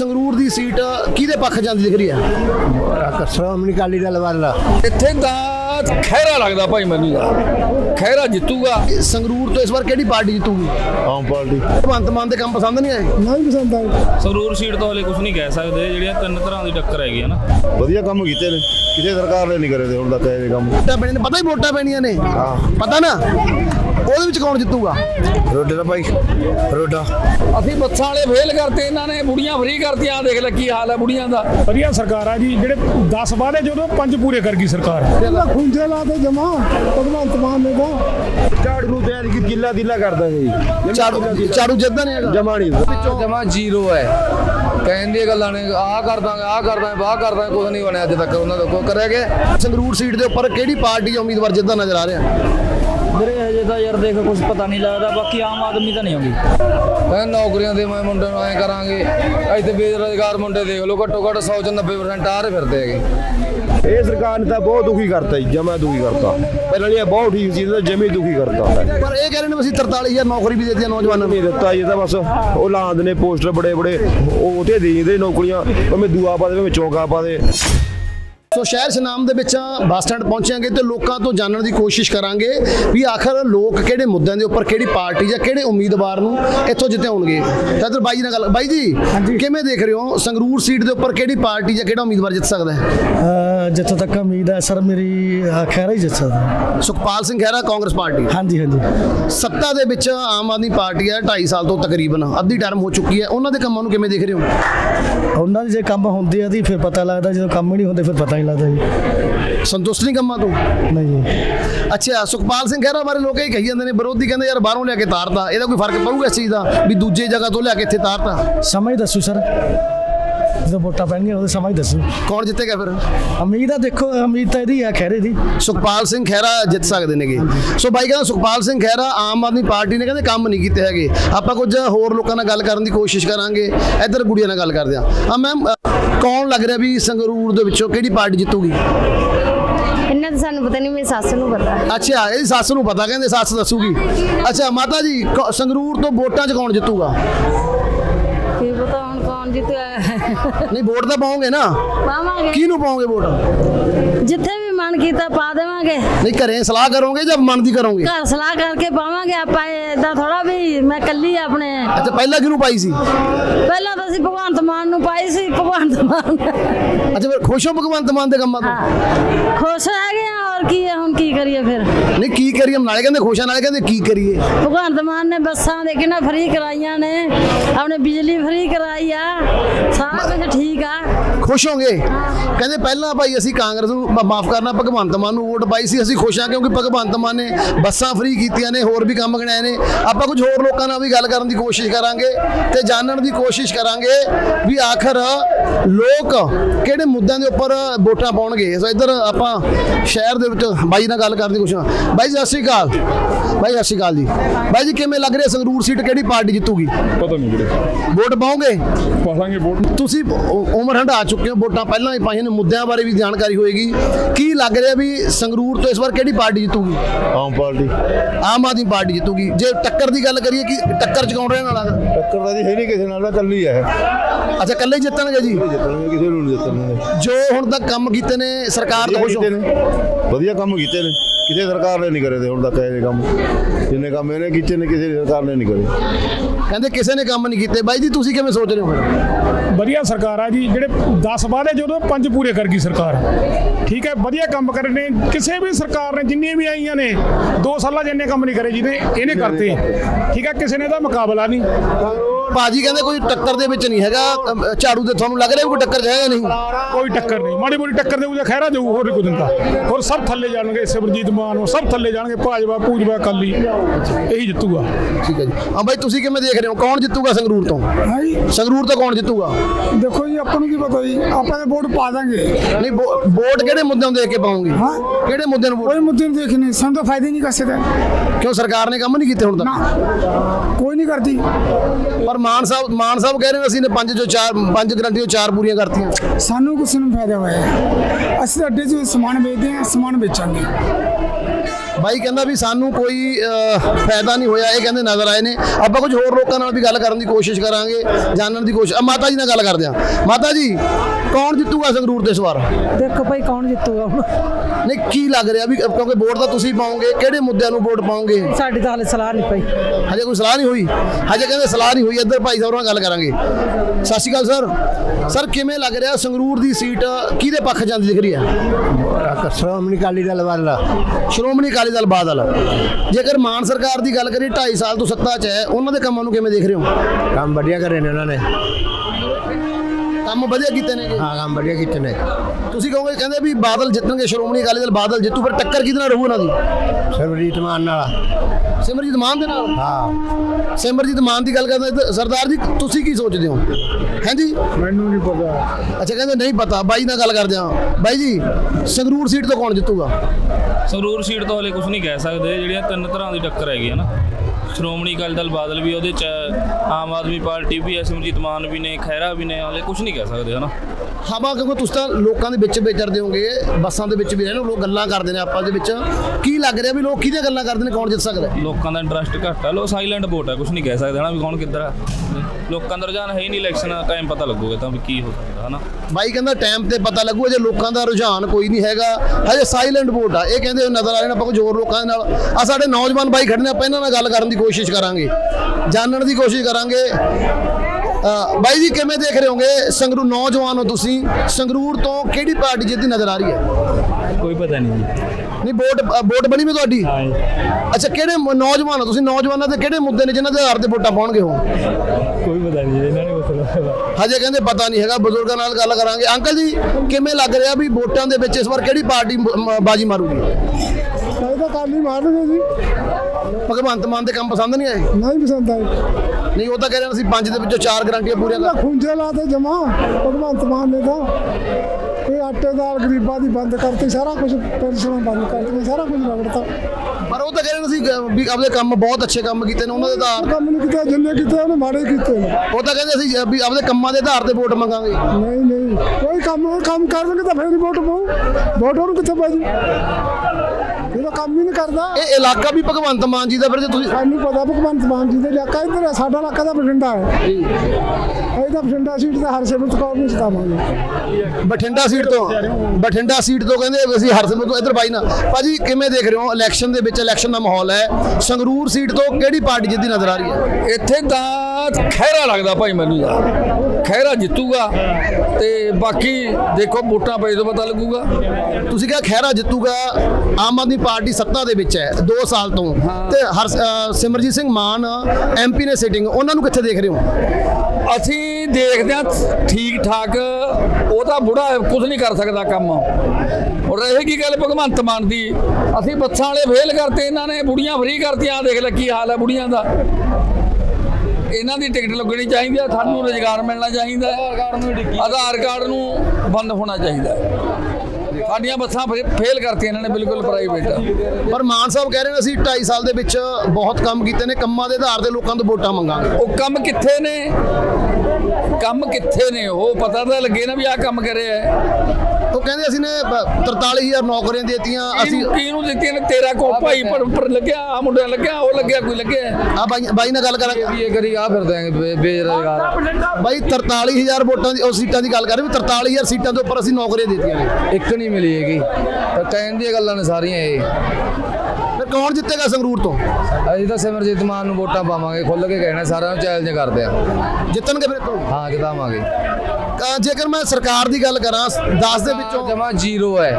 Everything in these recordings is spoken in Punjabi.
ਸੰਗਰੂਰ ਦੀ ਸੀਟ ਕਿਹਦੇ ਪੱਖ ਜਾਂਦੀ ਦਿਖ ਰਹੀ ਹੈ? ਸ਼੍ਰੋਮਣੀ ਅਕਾਲੀ ਦਲ ਵੱਲ। ਇੱਥੇ ਦਾ ਖਹਿਰਾ ਲੱਗਦਾ ਭਾਈ ਮੈਨੂੰ ਦਾ ਖਹਿਰਾ ਜਿੱਤੂਗਾ। ਸੰਗਰੂਰ ਤੋਂ ਇਸ ਵਾਰ ਕਿਹੜੀ ਪਾਰਟੀ ਜਿੱਤੂਗੀ? ਆਮ ਪਾਰਟੀ। ਭਗਵੰਤ ਮਾਨ ਦੇ ਕੰਮ ਪਸੰਦ ਨਹੀਂ ਆਏ? ਨਹੀਂ ਪਸੰਦ ਆਏ। ਸੰਗਰੂਰ ਸੀਟ ਤੋਂ ਹਲੇ ਕੁਝ ਨਹੀਂ ਕਹਿ ਸਕਦੇ ਜਿਹੜੀਆਂ ਤਿੰਨ ਤਰ੍ਹਾਂ ਦੀ ਟੱਕਰ ਹੈਗੀ ਹੈ ਨਾ। ਵਧੀਆ ਕੰਮ ਕੀਤੇ ਨੇ। ਕਿਸੇ ਸਰਕਾਰ ਨੇ ਨਹੀਂ ਕਰੇ ਤੇ ਹੁਣ ਤੱਕ ਇਹ ਕੰਮ। ਵੋਟਾਂ ਪੈਣੀਆਂ ਨੇ ਪਤਾ ਹੀ ਵੋਟਾਂ ਪੈਣੀਆਂ ਨੇ। ਪਤਾ ਨਾ? ਉਹਦੇ ਵਿੱਚ ਕੌਣ ਜਿੱਤੂਗਾ? ਰੋਡੇ ਦਾ ਭਾਈ ਰੋਡਾ। ਅਸੀਂ ਬੱਸਾਂ ਵਾਲੇ ਫੇਲ ਕਰਤੇ ਇਹਨਾਂ ਨੇ ਬੁੜੀਆਂ ਫ੍ਰੀ ਕਰਤੀਆਂ ਦੇਖ ਲੈ ਕੀ ਹਾਲ ਹੈ ਬੁੜੀਆਂ ਦਾ। ਵਧੀਆ ਸਰਕਾਰ ਆ ਜੀ ਜਿਹੜੇ 10 ਵਾਅਦੇ ਜਦੋਂ ਪੰਜ ਪੂਰੇ ਕਰ ਗਈ ਸਰਕਾਰ। ਖੁੰਝੇ ਲਾ ਤੇ ਜਮਾ ਭਗਵੰਤ ਮਾਨ ਨੇ ਤਾਂ। ਝਾੜੂ ਨੂੰ ਤਿਆਰ ਕੀ ਕਿੱਲਾ ਦਿਲਾ ਕਰਦਾ ਜੀ ਝਾੜੂ ਝਾੜੂ ਜਿੱਦਾਂ ਨਹੀਂ ਹੈਗਾ। ਜਮਾ ਨਹੀਂ। ਜਮਾ ਜ਼ੀਰੋ ਹੈ। ਕਹਿਣ ਦੀਆਂ ਗੱਲਾਂ ਨੇ ਆਹ ਕਰ ਦਾਂਗੇ ਆਹ ਕਰ ਦਾਂਗੇ ਬਾਹ ਕਰ ਦਾਂਗੇ ਕੁਝ ਨਹੀਂ ਬਣਿਆ ਅੱਜ ਤੱਕ ਉਹਨਾਂ ਦਾ। ਕੋਈ ਕਰਿਆ ਗਿਆ। ਸੰਗਰੂਰ ਸੀਟ ਦੇ ਉੱਪਰ ਕਿਹੜੀ ਪਾਰਟੀ ਦਾ ਉਮੀਦਵਾਰ ਜਿੱਦਾਂ ਨਜ਼ਰ ਆ ਰਿਹਾ? ਵੀਰੇ ਹਜੇ ਤਾਂ ਯਾਰ ਦੇਖ ਕੁਝ ਪਤਾ ਨਹੀਂ ਲੱਗਦਾ ਬਾਕੀ ਆਮ ਆਦਮੀ ਤਾਂ ਨਹੀਂ ਆਉਂਦੀ। ਕਹਿੰਦੇ ਨੌਕਰੀਆਂ ਦੇ ਮੈਂ ਮੁੰਡੇ ਨੂੰ ਐ ਕਰਾਂਗੇ ਇੱਥੇ ਬੇਰੁਜ਼ਗਾਰ ਮੁੰਡੇ ਦੇਖ ਲਓ ਘੱਟੋ ਘੱਟ 100 ਚ 90% ਆ ਰਹੇ ਫਿਰਦੇ ਹੈਗੇ। ਇਹ ਸਰਕਾਰ ਨੇ ਤਾਂ ਬਹੁਤ ਦੁਖੀ ਕਰਤਾ ਜੀ ਜਮਾ ਦੁਖੀ ਕਰਤਾ। ਪਹਿਲਾਂ ਨਹੀਂ ਬਹੁਤ ਠੀਕ ਸੀ ਇਹਦਾ ਜਮੇ ਦੁਖੀ ਕਰਤਾ। ਪਰ ਇਹ ਕਹਿ ਰਹੇ ਨੇ ਵੀ ਅਸੀਂ 43000 ਨੌਕਰੀ ਵੀ ਦੇਤੀਆਂ ਨੌਜਵਾਨਾਂ ਨੂੰ। ਨਹੀਂ ਦਿੱਤਾ ਜੀ ਇਹ ਤਾਂ ਬਸ ਉਹ ਲਾਉਂਦੇ ਨੇ ਪੋਸਟਰ ਬੜੇ ਬੜੇ ਉਹ ਤੇ ਦੇ ਦਿੰਦੇ ਨੌਕਰੀਆਂ ਭਾਵੇਂ ਦੂਆ ਪਾ ਦੇ ਭਾਵੇਂ ਚੌਂਕਾ ਪਾ ਦੇ। ਸੋ ਸ਼ਹਿਰ ਸਨਾਮ ਦੇ ਵਿੱਚ ਬੱਸ ਸਟੈਂਡ ਪਹੁੰਚਾਂਗੇ ਤੇ ਲੋਕਾਂ ਤੋਂ ਜਾਣਨ ਦੀ ਕੋਸ਼ਿਸ਼ ਕਰਾਂਗੇ ਵੀ ਆਖਰ ਲੋਕ ਕਿਹੜੇ ਮੁੱਦਿਆਂ ਦੇ ਉੱਪਰ ਕਿਹੜੀ ਪਾਰਟੀ ਜਾਂ ਕਿਹੜੇ ਉਮੀਦਵਾਰ ਨੂੰ ਇੱਥੋਂ ਜਿਤਾਉਣਗੇ ਤਾਂ ਇੱਧਰ ਬਾਈ ਜੀ ਨਾਲ ਗੱਲ ਬਾਈ ਜੀ ਕਿਵੇਂ ਦੇਖ ਰਹੇ ਹੋ? ਸੰਗਰੂਰ ਸੀਟ ਦੇ ਉੱਪਰ ਕਿਹੜੀ ਪਾਰਟੀ ਜਾਂ ਕਿਹੜਾ ਉਮੀਦਵਾਰ ਜਿੱਤ ਸਕਦਾ ਹੈ? ਜਿੱਥੋਂ ਤੱਕ ਉਮੀਦ ਹੈ ਸਰ ਮੇਰੀ ਖੈਰਾ ਹੀ ਜਿੱਤ ਸਕਦਾ ਸੁਖਪਾਲ ਸਿੰਘ ਖਹਿਰਾ ਕਾਂਗਰਸ ਪਾਰਟੀ। ਹਾਂਜੀ ਹਾਂਜੀ। ਸੱਤਾ ਦੇ ਵਿੱਚ ਆਮ ਆਦਮੀ ਪਾਰਟੀ ਹੈ 2.5 ਸਾਲ ਤੋਂ ਤਕਰੀਬਨ ਅੱਧੀ ਟਰਮ ਹੋ ਚੁੱਕੀ ਹੈ। ਉਹਨਾਂ ਦੇ ਕੰਮਾਂ ਨੂੰ ਕਿਵੇਂ ਦੇਖ ਰਹੇ ਹੋ? ਉਹਨਾਂ ਦੇ ਜੇ ਕੰਮ ਹੁੰਦੇ ਆ ਦੀ ਫਿਰ ਪਤਾ ਲੱਗਦਾ ਜਦੋਂ ਕੰਮ ਹੀ ਨਹੀਂ ਹੁੰਦੇ ਫਿਰ ਪਤਾ ਨਹੀਂ ਲੱਗਦਾ ਜੀ। ਸੰਤੁਸ਼ਟ ਨਹੀਂ ਕੰਮਾਂ ਤੋਂ? ਨਹੀਂ ਜੀ। ਅੱਛਾ ਸੁਖਪਾਲ ਸਿੰਘ ਖਹਿਰਾ ਬਾਰੇ ਲੋਕ ਇਹ ਕਹੀ ਜਾਂਦੇ ਨੇ ਵਿਰੋਧੀ ਕਹਿੰਦੇ ਯਾਰ ਬਾਹਰੋਂ ਲਿਆ ਕੇ ਤਾਰਤਾ। ਇਹਦਾ ਕੋਈ ਫ਼ਰਕ ਪਊਗਾ ਇਸ ਚੀਜ਼ ਦਾ? ਵੀ ਦੂਜੇ ਜਗ੍ਹਾ ਤੋਂ ਲਿਆ ਕੇ ਇੱਥੇ ਤਾਰਤਾ? ਸਮਾਂ ਹੀ ਦੱਸੂ ਸਰ। ਜਦੋਂ ਵੋਟਾਂ ਪੈਣਗੀਆਂ ਉਹਦੇ ਸਮਾਂ ਹੀ ਦੱਸੂ। ਕੌਣ ਜਿੱਤੇਗਾ ਫਿਰ? ਉਮੀਦ ਆ ਦੇਖੋ ਉਮੀਦ ਤਾਂ ਇਹਦੀ ਆ ਖੈਰੇ ਦੀ। ਸੁਖਪਾਲ ਸਿੰਘ ਖਹਿਰਾ ਜਿੱਤ ਸਕਦੇ ਨੇਗੇ। ਸੋ ਬਾਈ ਕਹਿੰਦਾ ਸੁਖਪਾਲ ਸਿੰਘ ਖਹਿਰਾ ਆਮ ਆਦਮੀ ਪਾਰਟੀ ਨੇ ਕਹਿੰਦੇ ਕੰਮ ਨਹੀਂ ਕੀਤੇ ਹੈਗੇ। ਆਪਾਂ ਕੁਝ ਹੋਰ ਲੋਕਾਂ ਨਾਲ ਗੱਲ ਕਰਨ ਦੀ ਕੋਸ਼ਿਸ਼ ਕਰਾਂਗੇ। ਇੱਧਰ ਗੁੜੀਆਂ ਨਾਲ ਗੱਲ ਕਰਦੇ ਆ। ਆ ਮੈਮ ਕੌਣ ਲੱਗ ਰਿਹਾ ਵੀ ਸੰਗਰੂਰ ਦੇ ਵਿੱਚੋਂ ਕਿਹੜੀ ਪਾਰਟੀ ਜਿੱਤੂਗੀ? ਇਹਨਾਂ ਦਾ ਸਾਨੂੰ ਪਤਾ ਨਹੀਂ ਮੇਰੀ ਸੱਸ ਨੂੰ ਪਤਾ। ਅੱਛਾ ਇਹਦੀ ਸੱਸ ਨੂੰ ਪਤਾ ਕਹਿੰਦੇ ਸੱਸ ਦੱਸੂਗੀ। ਅੱਛਾ ਮਾਤਾ ਜੀ ਸੰਗਰੂਰ ਤੋਂ ਵੋਟਾਂ 'ਚ ਕੌਣ ਜਿੱਤੂਗਾ? ਜਿੱਤਿਆ ਨਹੀਂ ਵੋਟ ਤਾਂ ਪਾਓਗੇ ਨਾ? ਪਾਵਾਂਗੇ। ਕਿਹਨੂੰ ਪਾਓਗੇ ਵੋਟ? ਜਿੱਥੇ ਵੀ ਮਨ ਕੀਤਾ ਪਾ ਦੇਵਾਂਗੇ। ਨਹੀਂ ਘਰੇ ਸਲਾਹ ਕਰੋਗੇ ਜਾਂ ਮਨ ਦੀ ਕਰੋਗੇ? ਘਰ ਸਲਾਹ ਕਰਕੇ ਪਾਵਾਂਗੇ ਆਪਾਂ ਏਦਾਂ ਥੋੜਾ ਵੀ ਮੈਂ ਕੱਲੀ ਆਪਣੇ। ਅੱਛਾ ਪਹਿਲਾਂ ਕਿਹਨੂੰ ਪਾਈ ਸੀ? ਪਹਿਲਾਂ ਤਾਂ ਅਸੀਂ ਭਗਵੰਤ ਮਾਨ ਨੂੰ ਪਾਈ ਸੀ ਭਗਵੰਤ ਮਾਨ। ਅੱਛਾ ਫਿਰ ਖੁਸ਼ ਹੋ ਭਗਵੰਤ ਮਾਨ ਦੇ ਕੰਮਾਂ ਤੋਂ? ਖੁਸ਼ ਹੈਗੇ ਆ ਹੋਰ ਕੀ ਹੈ ਹੁਣ ਕੀ ਕਰੀਏ ਫਿਰ? ਨਹੀਂ ਕੀ ਕਰੀਏ? ਨਾਲੇ ਕਹਿੰਦੇ ਖੁਸ਼ ਆ ਨਾਲੇ ਕਹਿੰਦੇ ਕੀ ਕਰੀਏ? ਭਗਵੰਤ ਮਾਨ ਨੇ ਬੱਸਾਂ ਦੇ ਕਿੰਨਾ ਫ੍ਰੀ ਕਰਾਈਆਂ ਨੇ। ਆਪਣੇ ਬਿਜਲੀ ਫ੍ਰੀ ਕਰਾਈ ਆ। ਸਾਰਾ ਕੁਝ ਠੀਕ ਆ। ਖੁਸ਼ ਹੋਗੇ? ਕਹਿੰਦੇ ਪਹਿਲਾਂ ਭਾਈ ਅਸੀਂ ਕਾਂਗਰਸ ਨੂੰ ਮਾਫ ਕਰਨਾ ਭਗਵੰਤ ਮਾਨ ਨੂੰ ਵੋਟ ਪਾਈ ਸੀ ਅਸੀਂ ਖੁਸ਼ ਹਾਂ ਕਿਉਂਕਿ ਭਗਵੰਤ ਮਾਨ ਨੇ ਬੱਸਾਂ ਫ੍ਰੀ ਕੀਤੀਆਂ ਨੇ ਹੋਰ ਵੀ ਕੰਮ ਗਣਾਏ ਨੇ। ਆਪਾਂ ਕੁਝ ਹੋਰ ਲੋਕਾਂ ਨਾਲ ਵੀ ਗੱਲ ਕਰਨ ਦੀ ਕੋਸ਼ਿਸ਼ ਕਰਾਂਗੇ ਤੇ ਜਾਣਨ ਦੀ ਕੋਸ਼ਿਸ਼ ਕਰਾਂਗੇ ਵੀ ਆਖਰ ਲੋਕ ਕਿਹੜੇ ਮੁੱਦਿਆਂ ਦੇ ਉੱਪਰ ਵੋਟਾਂ ਪਾਉਣਗੇ। ਸੋ ਇੱਧਰ ਆਪਾਂ ਸ਼ਹਿਰ ਦੇ ਵਿੱਚ ਬਾਈ ਨਾਲ ਗੱਲ ਕਰਨ ਦੀ ਕੋਸ਼ਿਸ਼ ਕਰਾਂ। ਬਾਈ ਸਤਿ ਸ਼੍ਰੀ ਅਕਾਲ। ਬਾਈ ਸਤਿ ਸ਼੍ਰੀ ਅਕਾਲ ਜੀ। ਬਾਈ ਜੀ ਕਿਵੇਂ ਲੱਗ ਰਿਹਾ ਸੰਗਰੂਰ ਸੀਟ? ਕਿਹੜੀ ਪਾਰਟੀ ਜਿੱਤੂਗੀ? ਪਤਾ ਨਹੀਂ ਵੀਰੇ। ਵੋਟ ਪਾਓਗੇ? ਪਾਲਾਂਗੇ ਵੋਟ। ਤੁਸੀਂ ਉਮਰ ਹੰਢਾ ਚੁੱਕੇ ਹੋ ਵੋਟਾਂ ਪਹਿਲਾਂ ਹੀ ਪਾਈਆਂ ਨੇ ਮੁੱਦਿਆਂ ਬਾਰੇ ਵੀ ਜਾਣਕਾਰੀ ਹੋਏਗੀ। ਕੀ ਲੱਗ ਰਿਹਾ ਵੀ ਸੰਗਰੂਰ ਤੋਂ ਇਸ ਵਾਰ ਕਿਹੜੀ ਪਾਰਟੀ ਜਿੱਤੂਗੀ? ਆਮ ਪਾਰਟੀ। ਆਮ ਆਦਮੀ ਪਾਰਟੀ ਜਿੱਤੂਗੀ। ਜੇ ਟੱਕਰ ਦੀ ਗੱਲ ਕਰੀਏ ਕਿ ਟੱਕਰ ਚ ਕੌਣ ਰਹਿਣ ਵਾਲਾ? ਟੱਕਰ ਦਾ ਜੀ ਹੈ ਨਹੀਂ ਕਿਸੇ ਨਾਲ ਤਾਂ ਕੱਲੀ ਹੈ ਅੱਛਾ ਇਕੱਲੇ ਹੀ ਜਿੱਤਣਗੇ ਜੀ? ਜਿੱਤਣਗੇ ਕਿਸੇ ਨੂੰ ਨਹੀਂ ਜਿੱਤਣਗੇ। ਜੋ ਹੁਣ ਤੱਕ ਕੰਮ ਕੀਤੇ ਨੇ ਸਰਕਾਰ ਤੋਂ ਖੁਸ਼ ਹੋ? ਵਧੀਆ ਕੰਮ ਕੀਤੇ ਨੇ। ਕਿਸੇ ਸਰਕਾਰ ਨੇ ਨਹੀਂ ਕਰੇ ਤੇ ਹੁਣ ਤੱਕ ਇਹ ਕੰਮ। ਜਿੰਨੇ ਕੰਮ ਇਹਨੇ ਕੀਤੇ ਨੇ ਕਿਸੇ ਸਰਕਾਰ ਨੇ ਨਹੀਂ ਕਰੇ। ਕਹਿੰਦੇ ਕਿਸੇ ਨੇ ਕੰਮ ਨਹੀਂ ਕੀਤੇ। ਬਾਈ ਜੀ ਤੁਸੀਂ ਕਿਵੇਂ ਸੋਚ ਰਹੇ ਹੋ ਫਿਰ? ਵਧੀਆ ਸਰਕਾਰ ਆ ਜੀ। ਜਿਹੜੇ 10 ਵਾਅਦੇ ਜਦੋਂ ਪੰਜ ਪੂਰੇ ਕਰ ਗਈ ਸਰਕਾਰ। ਠੀਕ ਹੈ ਵਧੀਆ ਕੰਮ ਕਰੇ ਨੇ। ਕਿਸੇ ਵੀ ਸਰਕਾਰ ਨੇ ਜਿੰਨੀਆਂ ਵੀ ਆਈਆਂ ਨੇ 2 ਸਾਲਾਂ 'ਚ ਇੰਨੇ ਕੰਮ ਨਹੀਂ ਕਰੇ ਜਿਹਨੇ ਇਹਨੇ ਕਰਤੇ ਠੀਕ ਹੈ ਕਿਸੇ ਨੇ ਦਾ ਮੁਕਾਬਲਾ ਨਹੀਂ। ਬਾਜੀ ਕਹਿੰਦੇ ਕੋਈ ਟੱਕਰ ਦੇ ਵਿੱਚ ਨਹੀਂ ਹੈਗਾ ਝਾੜੂ ਦੇ ਤੁਹਾਨੂੰ ਲੱਗ ਰਿਹਾ ਵੀ ਕੋਈ ਟੱਕਰ ਹੈਗਾ ਨਹੀਂ? ਕੋਈ ਟੱਕਰ ਨਹੀਂ ਮਾੜੀ ਮੋਟੀ ਟੱਕਰ ਦੇ ਉਹਦਾ ਖਹਿਰਾ ਜਾਊ ਹੋਰ ਨਹੀਂ ਕੋਈ ਦਿੰਦਾ। ਹੋਰ ਸਭ ਥੱਲੇ ਜਾਣਗੇ ਸਿਮਰਜੀਤ ਮਾਨ ਉਹ ਸਭ ਥੱਲੇ ਜਾਣਗੇ ਭਾਜਪਾ ਪੂਜਪਾ ਕਾਲੀ ਇਹੀ ਜਿੱਤੂਗਾ। ਠੀਕ ਹੈ ਜੀ। ਹਾਂ ਬਾਈ ਤੁਸੀਂ ਕਿਵੇਂ ਦੇਖ ਰਹੇ ਹੋ? ਕੌਣ ਜਿੱਤੂਗਾ ਸੰਗਰੂਰ ਤੋਂ? ਹਾਂਜੀ ਸੰਗਰੂਰ ਤੋਂ ਕੌਣ ਜਿੱਤੂਗਾ? ਦੇਖੋ ਜੀ ਆਪਾਂ ਨੂੰ ਕੀ ਪਤਾ ਜੀ ਆਪਾਂ ਤਾਂ ਵੋਟ ਪਾ ਦਾਂਗੇ। ਨਹੀਂ ਵੋਟ ਕਿਹੜੇ ਮੁੱਦਿਆਂ ਨੂੰ ਦੇਖ ਕੇ ਪਾਉਂਗੇ। ਕਿਹੜੇ ਮੁੱਦਿਆਂ ਨੂੰ ਕੋਈ ਮੁੱਦੇ ਨਹੀਂ ਦੇਖਣੇ ਸਾਨੂੰ ਤਾਂ ਫਾਇਦਾ ਨਹੀਂ ਕਰ ਸਕਦਾ ਕਿਉਂ ਸਰਕਾਰ ਨੇ ਕੰਮ ਨਹੀਂ ਕੀਤੇ ਹੁਣ ਤੱਕ? ਨਾ ਕੋਈ ਨਹੀਂ ਕਰਦੀ। ਪਰ ਮਾਨ ਸਾਹਿਬ ਮਾਨ ਸਾਹਿਬ ਕਹਿ ਰਹੇ ਅਸੀਂ ਨੇ ਪੰਜ ਜੋ ਚਾਰ, ਪੰਜ ਗਰੰਟੀ ਚਾਰ ਪੂਰੀਆਂ ਕਰਤੀਆਂ। ਸਾਨੂੰ ਕਿਸੇ ਨੂੰ ਫਾਇਦਾ ਹੋਇਆ ਅਸੀਂ ਤਾਂ ਅੱਡੇ 'ਚ ਸਮਾਨ ਵੇਚਦੇ ਹਾਂ, ਸਮਾਨ ਵੇਚਾਂਗੇ। ਬਾਈ ਕਹਿੰਦਾ ਵੀ ਸਾਨੂੰ ਕੋਈ ਅਹ, ਫਾਇਦਾ ਨਹੀਂ ਹੋਇਆ ਇਹ ਕਹਿੰਦੇ ਨਜ਼ਰ ਆਏ ਨੇ। ਆਪਾਂ ਕੁਝ ਹੋਰ ਲੋਕਾਂ ਨਾਲ ਵੀ ਗੱਲ ਕਰਨ ਦੀ ਕੋਸ਼ਿਸ਼ ਕਰਾਂਗੇ ਜਾਣਨ ਦੀ ਕੋਸ਼ਿਸ਼ ਆ, ਮਾਤਾ ਜੀ ਨਾਲ ਗੱਲ ਕਰਦੇ ਹਾਂ ਮਾਤਾ ਜੀ ਕੌਣ ਜਿੱਤੂਗਾ ਸੰਗਰੂਰ ਦੇ ਇਸ ਵਾਰ? ਦੇਖੋ ਭਾਈ ਕੌਣ ਜਿੱਤੂਗਾ ਹੁਣ। ਨਹੀਂ ਕੀ ਲੱਗ ਰਿਹਾ ਵੀ ਕਿਉਂਕਿ ਵੋਟ ਤਾਂ ਤੁਸੀਂ ਪਾਓਗੇ ਕਿਹੜੇ ਮੁੱਦਿਆਂ ਨੂੰ ਵੋਟ ਪਾਓਗੇ? ਸਾਡੀ ਤਾਂ ਹਾਲੇ ਸਲਾਹ ਨਹੀਂ ਪਈ। ਹਜੇ ਕੋਈ ਸਲਾਹ ਨਹੀਂ ਹੋਈ? ਹਜੇ ਕਹਿੰਦੇ ਸਲਾਹ ਨਹੀਂ ਹੋਈ ਇੱਧਰ ਭਾਈ ਸਾਹਿਬ ਨਾਲ ਗੱਲ ਕਰਾਂਗੇ। ਸਤਿ ਸ਼੍ਰੀ ਅਕਾਲ ਸਰ। ਸਰ ਕਿਵੇਂ ਲੱਗ ਰਿਹਾ ਸੰਗਰੂਰ ਦੀ ਸੀਟ ਕਿਹਦੇ ਪੱਖ ਜਾਂਦੀ ਦਿਖ ਰਹੀ ਹੈ? ਸ਼੍ਰੋਮਣੀ ਅਕਾਲੀ ਦਲ ਵੱਲ। ਸ਼੍ਰੋਮਣੀ ਅਕਾਲੀ ਦਲ ਬਾਦਲ। ਜੇਕਰ ਮਾਨ ਸਰਕਾਰ ਦੀ ਗੱਲ ਕਰੀਏ 2.5 ਸਾਲ ਤੋਂ ਸੱਤਾ 'ਚ ਹੈ, ਉਹਨਾਂ ਦੇ ਕੰਮਾਂ ਨੂੰ ਕਿਵੇਂ ਦੇਖ ਰਹੇ ਹੋ? ਕੰਮ ਵਧੀਆ ਕਰੇ ਨੇ ਉਹਨਾਂ ਨੇ। ਕੰਮ ਵਧੀਆ ਕੀਤੇ ਨੇ ਹਾਂ ਕੰਮ ਵਧੀਆ ਕੀਤੇ ਨੇ। ਤੁਸੀਂ ਕਹੋਗੇ ਕਹਿੰਦੇ ਵੀ ਬਾਦਲ ਜਿੱਤਣਗੇ ਸ਼੍ਰੋਮਣੀ ਅਕਾਲੀ ਦਲ ਬਾਦਲ ਜਿੱਤੂ ਫਿਰ ਟੱਕਰ ਕਿਹਦੇ ਨਾਲ ਰਹੂ ਉਹਨਾਂ ਦੀ? ਸਰਵਜੀਤ ਮਾਨ ਨਾਲ। ਸਿਮਰਜੀਤ ਮਾਨ ਦੇ ਨਾਲ? ਹਾਂ। ਸਿਮਰਜੀਤ ਮਾਨ ਦੀ ਗੱਲ ਕਰਦੇ ਸਰਦਾਰ ਜੀ ਤੁਸੀਂ ਕੀ ਸੋਚਦੇ ਹੋ? ਹਾਂਜੀ ਮੈਨੂੰ ਨਹੀਂ ਪਤਾ। ਅੱਛਾ ਕਹਿੰਦੇ ਨਹੀਂ ਪਤਾ ਬਾਈ ਨਾਲ ਗੱਲ ਕਰਦੇ ਹਾਂ। ਬਾਈ ਜੀ ਸੰਗਰੂਰ ਸੀਟ ਤੋਂ ਕੌਣ ਜਿੱਤੂਗਾ? ਸੰਗਰੂਰ ਸੀਟ ਤੋਂ ਹਲੇ ਕੁਝ ਨਹੀਂ ਕਹਿ ਸਕਦੇ ਜਿਹੜੀਆਂ ਤਿੰਨ ਤਰ੍ਹਾਂ ਦੀ ਟੱਕਰ ਹੈਗੀ ਹੈ ਨਾ। ਸ਼੍ਰੋਮਣੀ ਅਕਾਲੀ ਦਲ ਬਾਦਲ ਵੀ ਉਹਦੇ ਚ ਆਮ ਆਦਮੀ ਪਾਰਟੀ ਵੀ ਹੈ ਸਿਮਰਜੀਤ ਮਾਨ ਵੀ ਨੇ ਖੈਰਾ ਵੀ ਨੇ ਹਲੇ ਕੁਝ ਨਹੀਂ ਕਹਿ ਸਕਦੇ ਹਨਾ? ਹਵਾ ਕਿਉਂਕਿ ਤੁਸੀਂ ਤਾਂ ਲੋਕਾਂ ਦੇ ਵਿੱਚ ਵਿਚਰਦੇ ਹੋਗੇ ਬੱਸਾਂ ਦੇ ਵਿੱਚ ਵੀ ਰਹਿੰਦੇ ਲੋਕ ਗੱਲਾਂ ਕਰਦੇ ਨੇ ਆਪਸ ਦੇ ਵਿੱਚ। ਕੀ ਲੱਗ ਰਿਹਾ ਵੀ ਲੋਕ ਕਿਹਦੀਆਂ ਗੱਲਾਂ ਕਰਦੇ ਨੇ ਕੌਣ ਜਿੱਤ ਸਕਦਾ? ਲੋਕਾਂ ਦਾ ਇੰਟਰਸਟ ਘੱਟ ਆ ਲੋ ਸਾਇਲੈਂਟ ਵੋਟ ਹੈ ਕੁਝ ਨਹੀਂ ਕਹਿ ਸਕਦੇ ਹਨਾ ਵੀ ਕੌਣ ਕਿੱਧਰ ਆ। ਲੋਕਾਂ ਦਾ ਰੁਝਾਨ ਹੈ ਹੀ ਨਹੀਂ ਇਲੈਕਸ਼ਨ ਟਾਈਮ ਪਤਾ ਲੱਗੂਗਾ ਤਾਂ ਵੀ ਕੀ ਹੋ ਸਕਦਾ ਹਨਾ? ਬਾਈ ਕਹਿੰਦਾ ਟਾਈਮ ਤੇ ਪਤਾ ਲੱਗੂ ਜੇ ਲੋਕਾਂ ਦਾ ਰੁਝਾਨ ਕੋਈ ਨਹੀਂ ਹੈਗਾ ਹਜੇ ਸਾਇਲੈਂਟ ਵੋਟ ਆ ਇਹ ਕਹਿੰਦੇ ਨਜ਼ਰ ਆ ਰਹੇ ਨੇ ਆਪਾਂ ਕੁਝ ਹੋਰ ਲੋਕਾਂ ਦੇ ਨਾਲ। ਆ ਸਾਡੇ ਨੌਜਵਾਨ ਬਾਈ ਖੜੇ ਨੇ ਆਪਾਂ ਇਹਨਾਂ ਨਾਲ ਗੱਲ ਕਰਨ ਦੀ ਕੋਸ਼ਿਸ਼ ਕਰਾਂਗੇ। ਜਾਣਨ ਦੀ ਕੋਸ਼ਿਸ਼ ਕਰਾਂਗੇ। ਬਾਈ ਜੀ ਕਿਵੇਂ ਦੇਖ ਰਹੇ ਹੋਗੇ? ਸੰਗਰੂਰ ਨੌਜਵਾਨ ਹੋ ਤੁਸੀਂ। ਸੰਗਰੂਰ ਤੋਂ ਕਿਹੜੀ ਪਾਰਟੀ ਜਿੱਤੀ ਨਜ਼ਰ ਆ ਰਹੀ ਹੈ? ਕੋਈ ਪਤਾ ਨਹੀਂ ਜੀ। ਨਹੀਂ ਵੋਟ ਵੋਟ ਬਣੀ ਵੀ ਤੁਹਾਡੀ? ਅੱਛਾ ਕਿਹੜੇ ਨੌਜਵਾਨ ਹੋ ਤੁਸੀਂ? ਨੌਜਵਾਨਾਂ ਦੇ ਕਿਹੜੇ ਮੁੱਦੇ ਨੇ ਜਿਨ੍ਹਾਂ ਦੇ ਆਧਾਰ ਤੇ ਵੋਟਾਂ ਪਾਉਣਗੇ ਹੋ ਕੋਈ ਪਤਾ ਨਹੀਂ ਇਹਨਾਂ ਨੇ ਮਤਲਬ ਹਜੇ ਕਹਿੰਦੇ ਪਤਾ ਨਹੀਂ ਹੈਗਾ ਬਜ਼ੁਰਗਾਂ ਨਾਲ ਗੱਲ ਕਰਾਂਗੇ। ਅੰਕਲ ਜੀ ਕਿਵੇਂ ਲੱਗ ਰਿਹਾ ਵੀ ਵੋਟਾਂ ਦੇ ਵਿੱਚ ਇਸ ਵਾਰ ਕਿਹੜੀ ਪਾਰਟੀ ਬਾਜੀ ਮਾਰੂਗੀ? ਇਹ ਤਾਂ ਕਾਲੀ ਮਾਰਨਗੇ ਜੀ। ਭਗਵੰਤ ਮਾਨ ਦੇ ਕੰਮ ਪਸੰਦ ਨਹੀਂ ਆਏ? ਨਹੀਂ ਪਸੰਦ ਆਏ। ਨਹੀਂ ਉਹ ਤਾਂ ਕਹਿ ਰਹੇ ਪੰਜ ਦੇ ਵਿੱਚੋਂ ਚਾਰ ਗਰੰਟੀਆਂ ਪੂਰੀਆਂ ਕਰ ਖੁੰਝੇ ਲਾਤੇ ਜਮਾ ਭਗਵੰਤ ਮਾਨ ਨੇ ਤਾਂ। ਕੋਈ ਆਟੇ ਦਾਲ ਗਰੀਬਾਂ ਦੀ ਬੰਦ ਕਰਤੀ ਸਾਰਾ ਕੁਝ ਪੈਨਸ਼ਨਾਂ ਬੰਦ ਕਰਤੀਆਂ ਸਾਰਾ ਕੁਝ ਰਗੜਤਾ। ਪਰ ਉਹ ਤਾਂ ਕਹਿ ਰਹੇ ਨੇ ਅਸੀਂ ਗ- ਵੀ ਆਪਦੇ ਕੰਮ ਬਹੁਤ ਅੱਛੇ ਕੰਮ ਕੀਤੇ ਨੇ ਉਹਨਾਂ ਦੇ ਆਧਾਰ ਕੰਮ ਨਹੀਂ ਕੀਤਾ ਜਿੰਨੇ ਕੀਤੇ ਉਹਨੇ ਮਾੜੇ ਕੀਤੇ। ਉਹ ਤਾਂ ਕਹਿੰਦੇ ਅਸੀਂ ਵੀ ਆਪਦੇ ਕੰਮਾਂ ਦੇ ਆਧਾਰ ਤੇ ਵੋਟ ਮੰਗਾਂਗੇ। ਨਹੀਂ ਨਹੀਂ। ਕੋਈ ਕੰਮ ਕੰਮ ਕਰਨਗੇ ਤਾਂ ਫੇਰ ਵੋਟ ਪਾਉ ਵੋਟ ਉਹਨੂੰ ਕਿੱਥੇ ਪਾਜੀ ਇਹ ਤਾਂ ਕੰਮ ਹੀ ਨਹੀਂ ਕਰਦਾ। ਇਹ ਇਲਾਕਾ ਵੀ ਭਗਵੰਤ ਮਾਨ ਜੀ ਦਾ ਫਿਰ ਜੇ ਤੁਸੀਂ ਸਾਨੂੰ ਪਤਾ ਭਗਵੰਤ ਮਾਨ ਜੀ ਦੇ ਇਲਾਕਾ ਇੱਧਰ ਹੈ ਸਾਡਾ ਇਲਾਕਾ ਤਾਂ ਬਠਿੰਡਾ ਹੈ। ਤਾਂ ਬਠਿੰਡਾ ਸੀਟ ਤੇ ਹਰਸਿਮਰਤ ਕੌਰ ਨੂੰ ਜਿਤਾਵਾਂਗੇ। ਬਠਿੰਡਾ ਸੀਟ ਤੋਂ ਬਠਿੰਡਾ ਸੀਟ ਤੋਂ ਕਹਿੰਦੇ ਅਸੀਂ ਹਰਸਿਮਰਤ ਤੋਂ ਇੱਧਰ ਬਾਈ ਨਾ ਭਾਜੀ ਕਿਵੇਂ ਦੇਖ ਰਹੇ ਹੋ? ਇਲੈਕਸ਼ਨ ਦੇ ਵਿੱਚ ਇਲੈਕਸ਼ਨ ਦਾ ਮਾਹੌਲ ਹੈ। ਸੰਗਰੂਰ ਸੀਟ ਤੋਂ ਕਿਹੜੀ ਪਾਰਟੀ ਜਿੱਦੀ ਨਜ਼ਰ ਆ ਰਹੀ ਹੈ? ਇੱਥੇ ਤਾਂ ਖਹਿਰਾ ਲੱਗਦਾ ਭਾਈ ਮੈਨੂੰ ਯਾਰ। ਖਹਿਰਾ ਜਿੱਤੂਗਾ ਤੇ ਬਾਕੀ ਦੇਖੋ ਵੋਟਾਂ ਪਏ ਤੋਂ ਪਤਾ ਲੱਗੂਗਾ। ਤੁਸੀਂ ਕਿਹਾ ਖਹਿਰਾ ਜਿੱਤੂਗਾ ਆਮ ਆਦਮੀ ਪਾਰਟੀ ਸੱਤਾ ਦੇ ਵਿੱਚ ਹੈ 2 ਸਾਲ ਤੋਂ। ਤੇ ਹਰ ਸਿਮਰਜੀਤ ਸਿੰਘ ਮਾਨ ਐਮਪੀ ਨੇ ਸਿਟਿੰਗ ਉਹਨਾਂ ਨੂੰ ਕਿੱਥੇ ਦੇਖ ਰਹੇ ਹੋ? ਅਸੀਂ ਦੇਖਦੇ ਹਾਂ ਠੀਕ ਠਾਕ ਉਹ ਤਾਂ ਬੁੜਾ ਕੁਝ ਨਹੀਂ ਕਰ ਸਕਦਾ ਕੰਮ। ਔਰ ਰਹੇਗੀ ਗੱਲ ਭਗਵੰਤ ਮਾਨ ਦੀ? ਅਸੀਂ ਬੱਸਾਂ ਵਾਲੇ ਫੇਲ ਕਰਤੇ ਇਹਨਾਂ ਨੇ ਬੁੜੀਆਂ ਫ੍ਰੀ ਕਰਤੀਆਂ ਆਹ ਦੇਖ ਲੈ ਕੀ ਹਾਲ ਹੈ ਬੁੜੀਆਂ ਦਾ। ਇਹਨਾਂ ਦੀ ਟਿਕਟ ਲੱਗਣੀ ਚਾਹੀਦੀ ਆ ਸਾਨੂੰ ਰੁਜ਼ਗਾਰ ਮਿਲਣਾ ਚਾਹੀਦਾ ਆਧਾਰ ਕਾਰਡ ਨੂੰ ਬੰਦ ਹੋਣਾ ਚਾਹੀਦਾ ਹੈ। ਸਾਡੀਆਂ ਬੱਸਾਂ ਫੇਲ ਕਰਤੀਆਂ ਇਹਨਾਂ ਨੇ ਬਿਲਕੁਲ ਪ੍ਰਾਈਵੇਟ ਪਰ ਮਾਨ ਸਾਹਿਬ ਕਹਿ ਰਹੇ ਨੇ ਅਸੀਂ 2.5 ਸਾਲ ਦੇ ਵਿੱਚ ਬਹੁਤ ਕੰਮ ਕੀਤੇ ਨੇ ਕੰਮਾਂ ਦੇ ਆਧਾਰ ਤੇ ਲੋਕਾਂ ਤੋਂ ਵੋਟਾਂ ਮੰਗਾਂਗੇ। ਉਹ ਕੰਮ ਕਿੱਥੇ ਨੇ? ਕੰਮ ਕਿੱਥੇ ਨੇ ਉਹ? ਪਤਾ ਤਾਂ ਲੱਗੇ ਨਾ ਵੀ ਆਹ ਕੰਮ ਕਰਿਆ ਹੈ। ਉਹ ਕਹਿੰਦੇ ਅਸੀਂ ਨੇ ਬ- 43000 ਨੌਕਰੀਆਂ ਦੇਤੀਆਂ ਅਸੀਂ ਕਿਹਨੂੰ ਦਿੱਤੀਆਂ ਨੇ? ਤੇਰਾ ਕੋ ਭਾਈ ਪਰ ਪਰ ਲੱਗਿਆ ਆ ਮੁੰਡਾ ਲੱਗਿਆ ਉਹ ਲੱਗਿਆ ਕੋਈ ਲੱਗਿਆ? ਆ ਬਾਈ ਬਾਈ ਨਾਲ ਗੱਲ ਕਰਾਂਗੇ ਵੀ ਇਹ ਕਰੀ ਆ ਫਿਰਦੇ ਆਂ ਬੇਰੁਜ਼ਗਾਰ। ਬਾਈ 43000 ਵੋਟਾਂ ਦੀ ਉਹ ਸੀਟਾਂ ਦੀ ਗੱਲ ਕਰ ਰਹੇ ਵੀ 43000 ਸੀਟਾਂ ਦੇ ਉੱਪਰ ਅਸੀਂ ਨੌਕਰੀਆਂ ਦੇਤੀਆਂ ਨੇ। ਇੱਕ ਨਹੀਂ ਮਿਲੀ ਹੈਗੀ। ਤਾਂ ਕਹਿਣ ਦੀਆਂ ਗੱਲਾਂ ਨੇ ਸਾਰੀਆਂ ਇਹ। ਫਿਰ ਕੌਣ ਜਿੱਤੇਗਾ ਸੰਗਰੂਰ ਤੋਂ? ਅਸੀਂ ਤਾਂ ਸਿਮਰਜੀਤ ਮਾਨ ਨੂੰ ਵੋਟਾਂ ਪਾਵਾਂਗੇ ਖੁੱਲ ਕੇ ਕਹਿਣਾ ਸਾਰਿਆਂ ਨੂੰ ਚੈਲੰਜ ਕਰਦੇ ਆ। ਜਿੱਤਣਗੇ ਫਿਰ ਤੋਂ ਹਾਂ ਜਿਤਾਵਾਂਗੇ। ਜੇਕਰ ਮੈਂ ਸਰਕਾਰ ਦੀ ਗੱਲ ਕਰਾਂ 10 ਦੇ ਵਿੱਚੋਂ ਜਮਾ ਜ਼ੀਰੋ ਹੈ।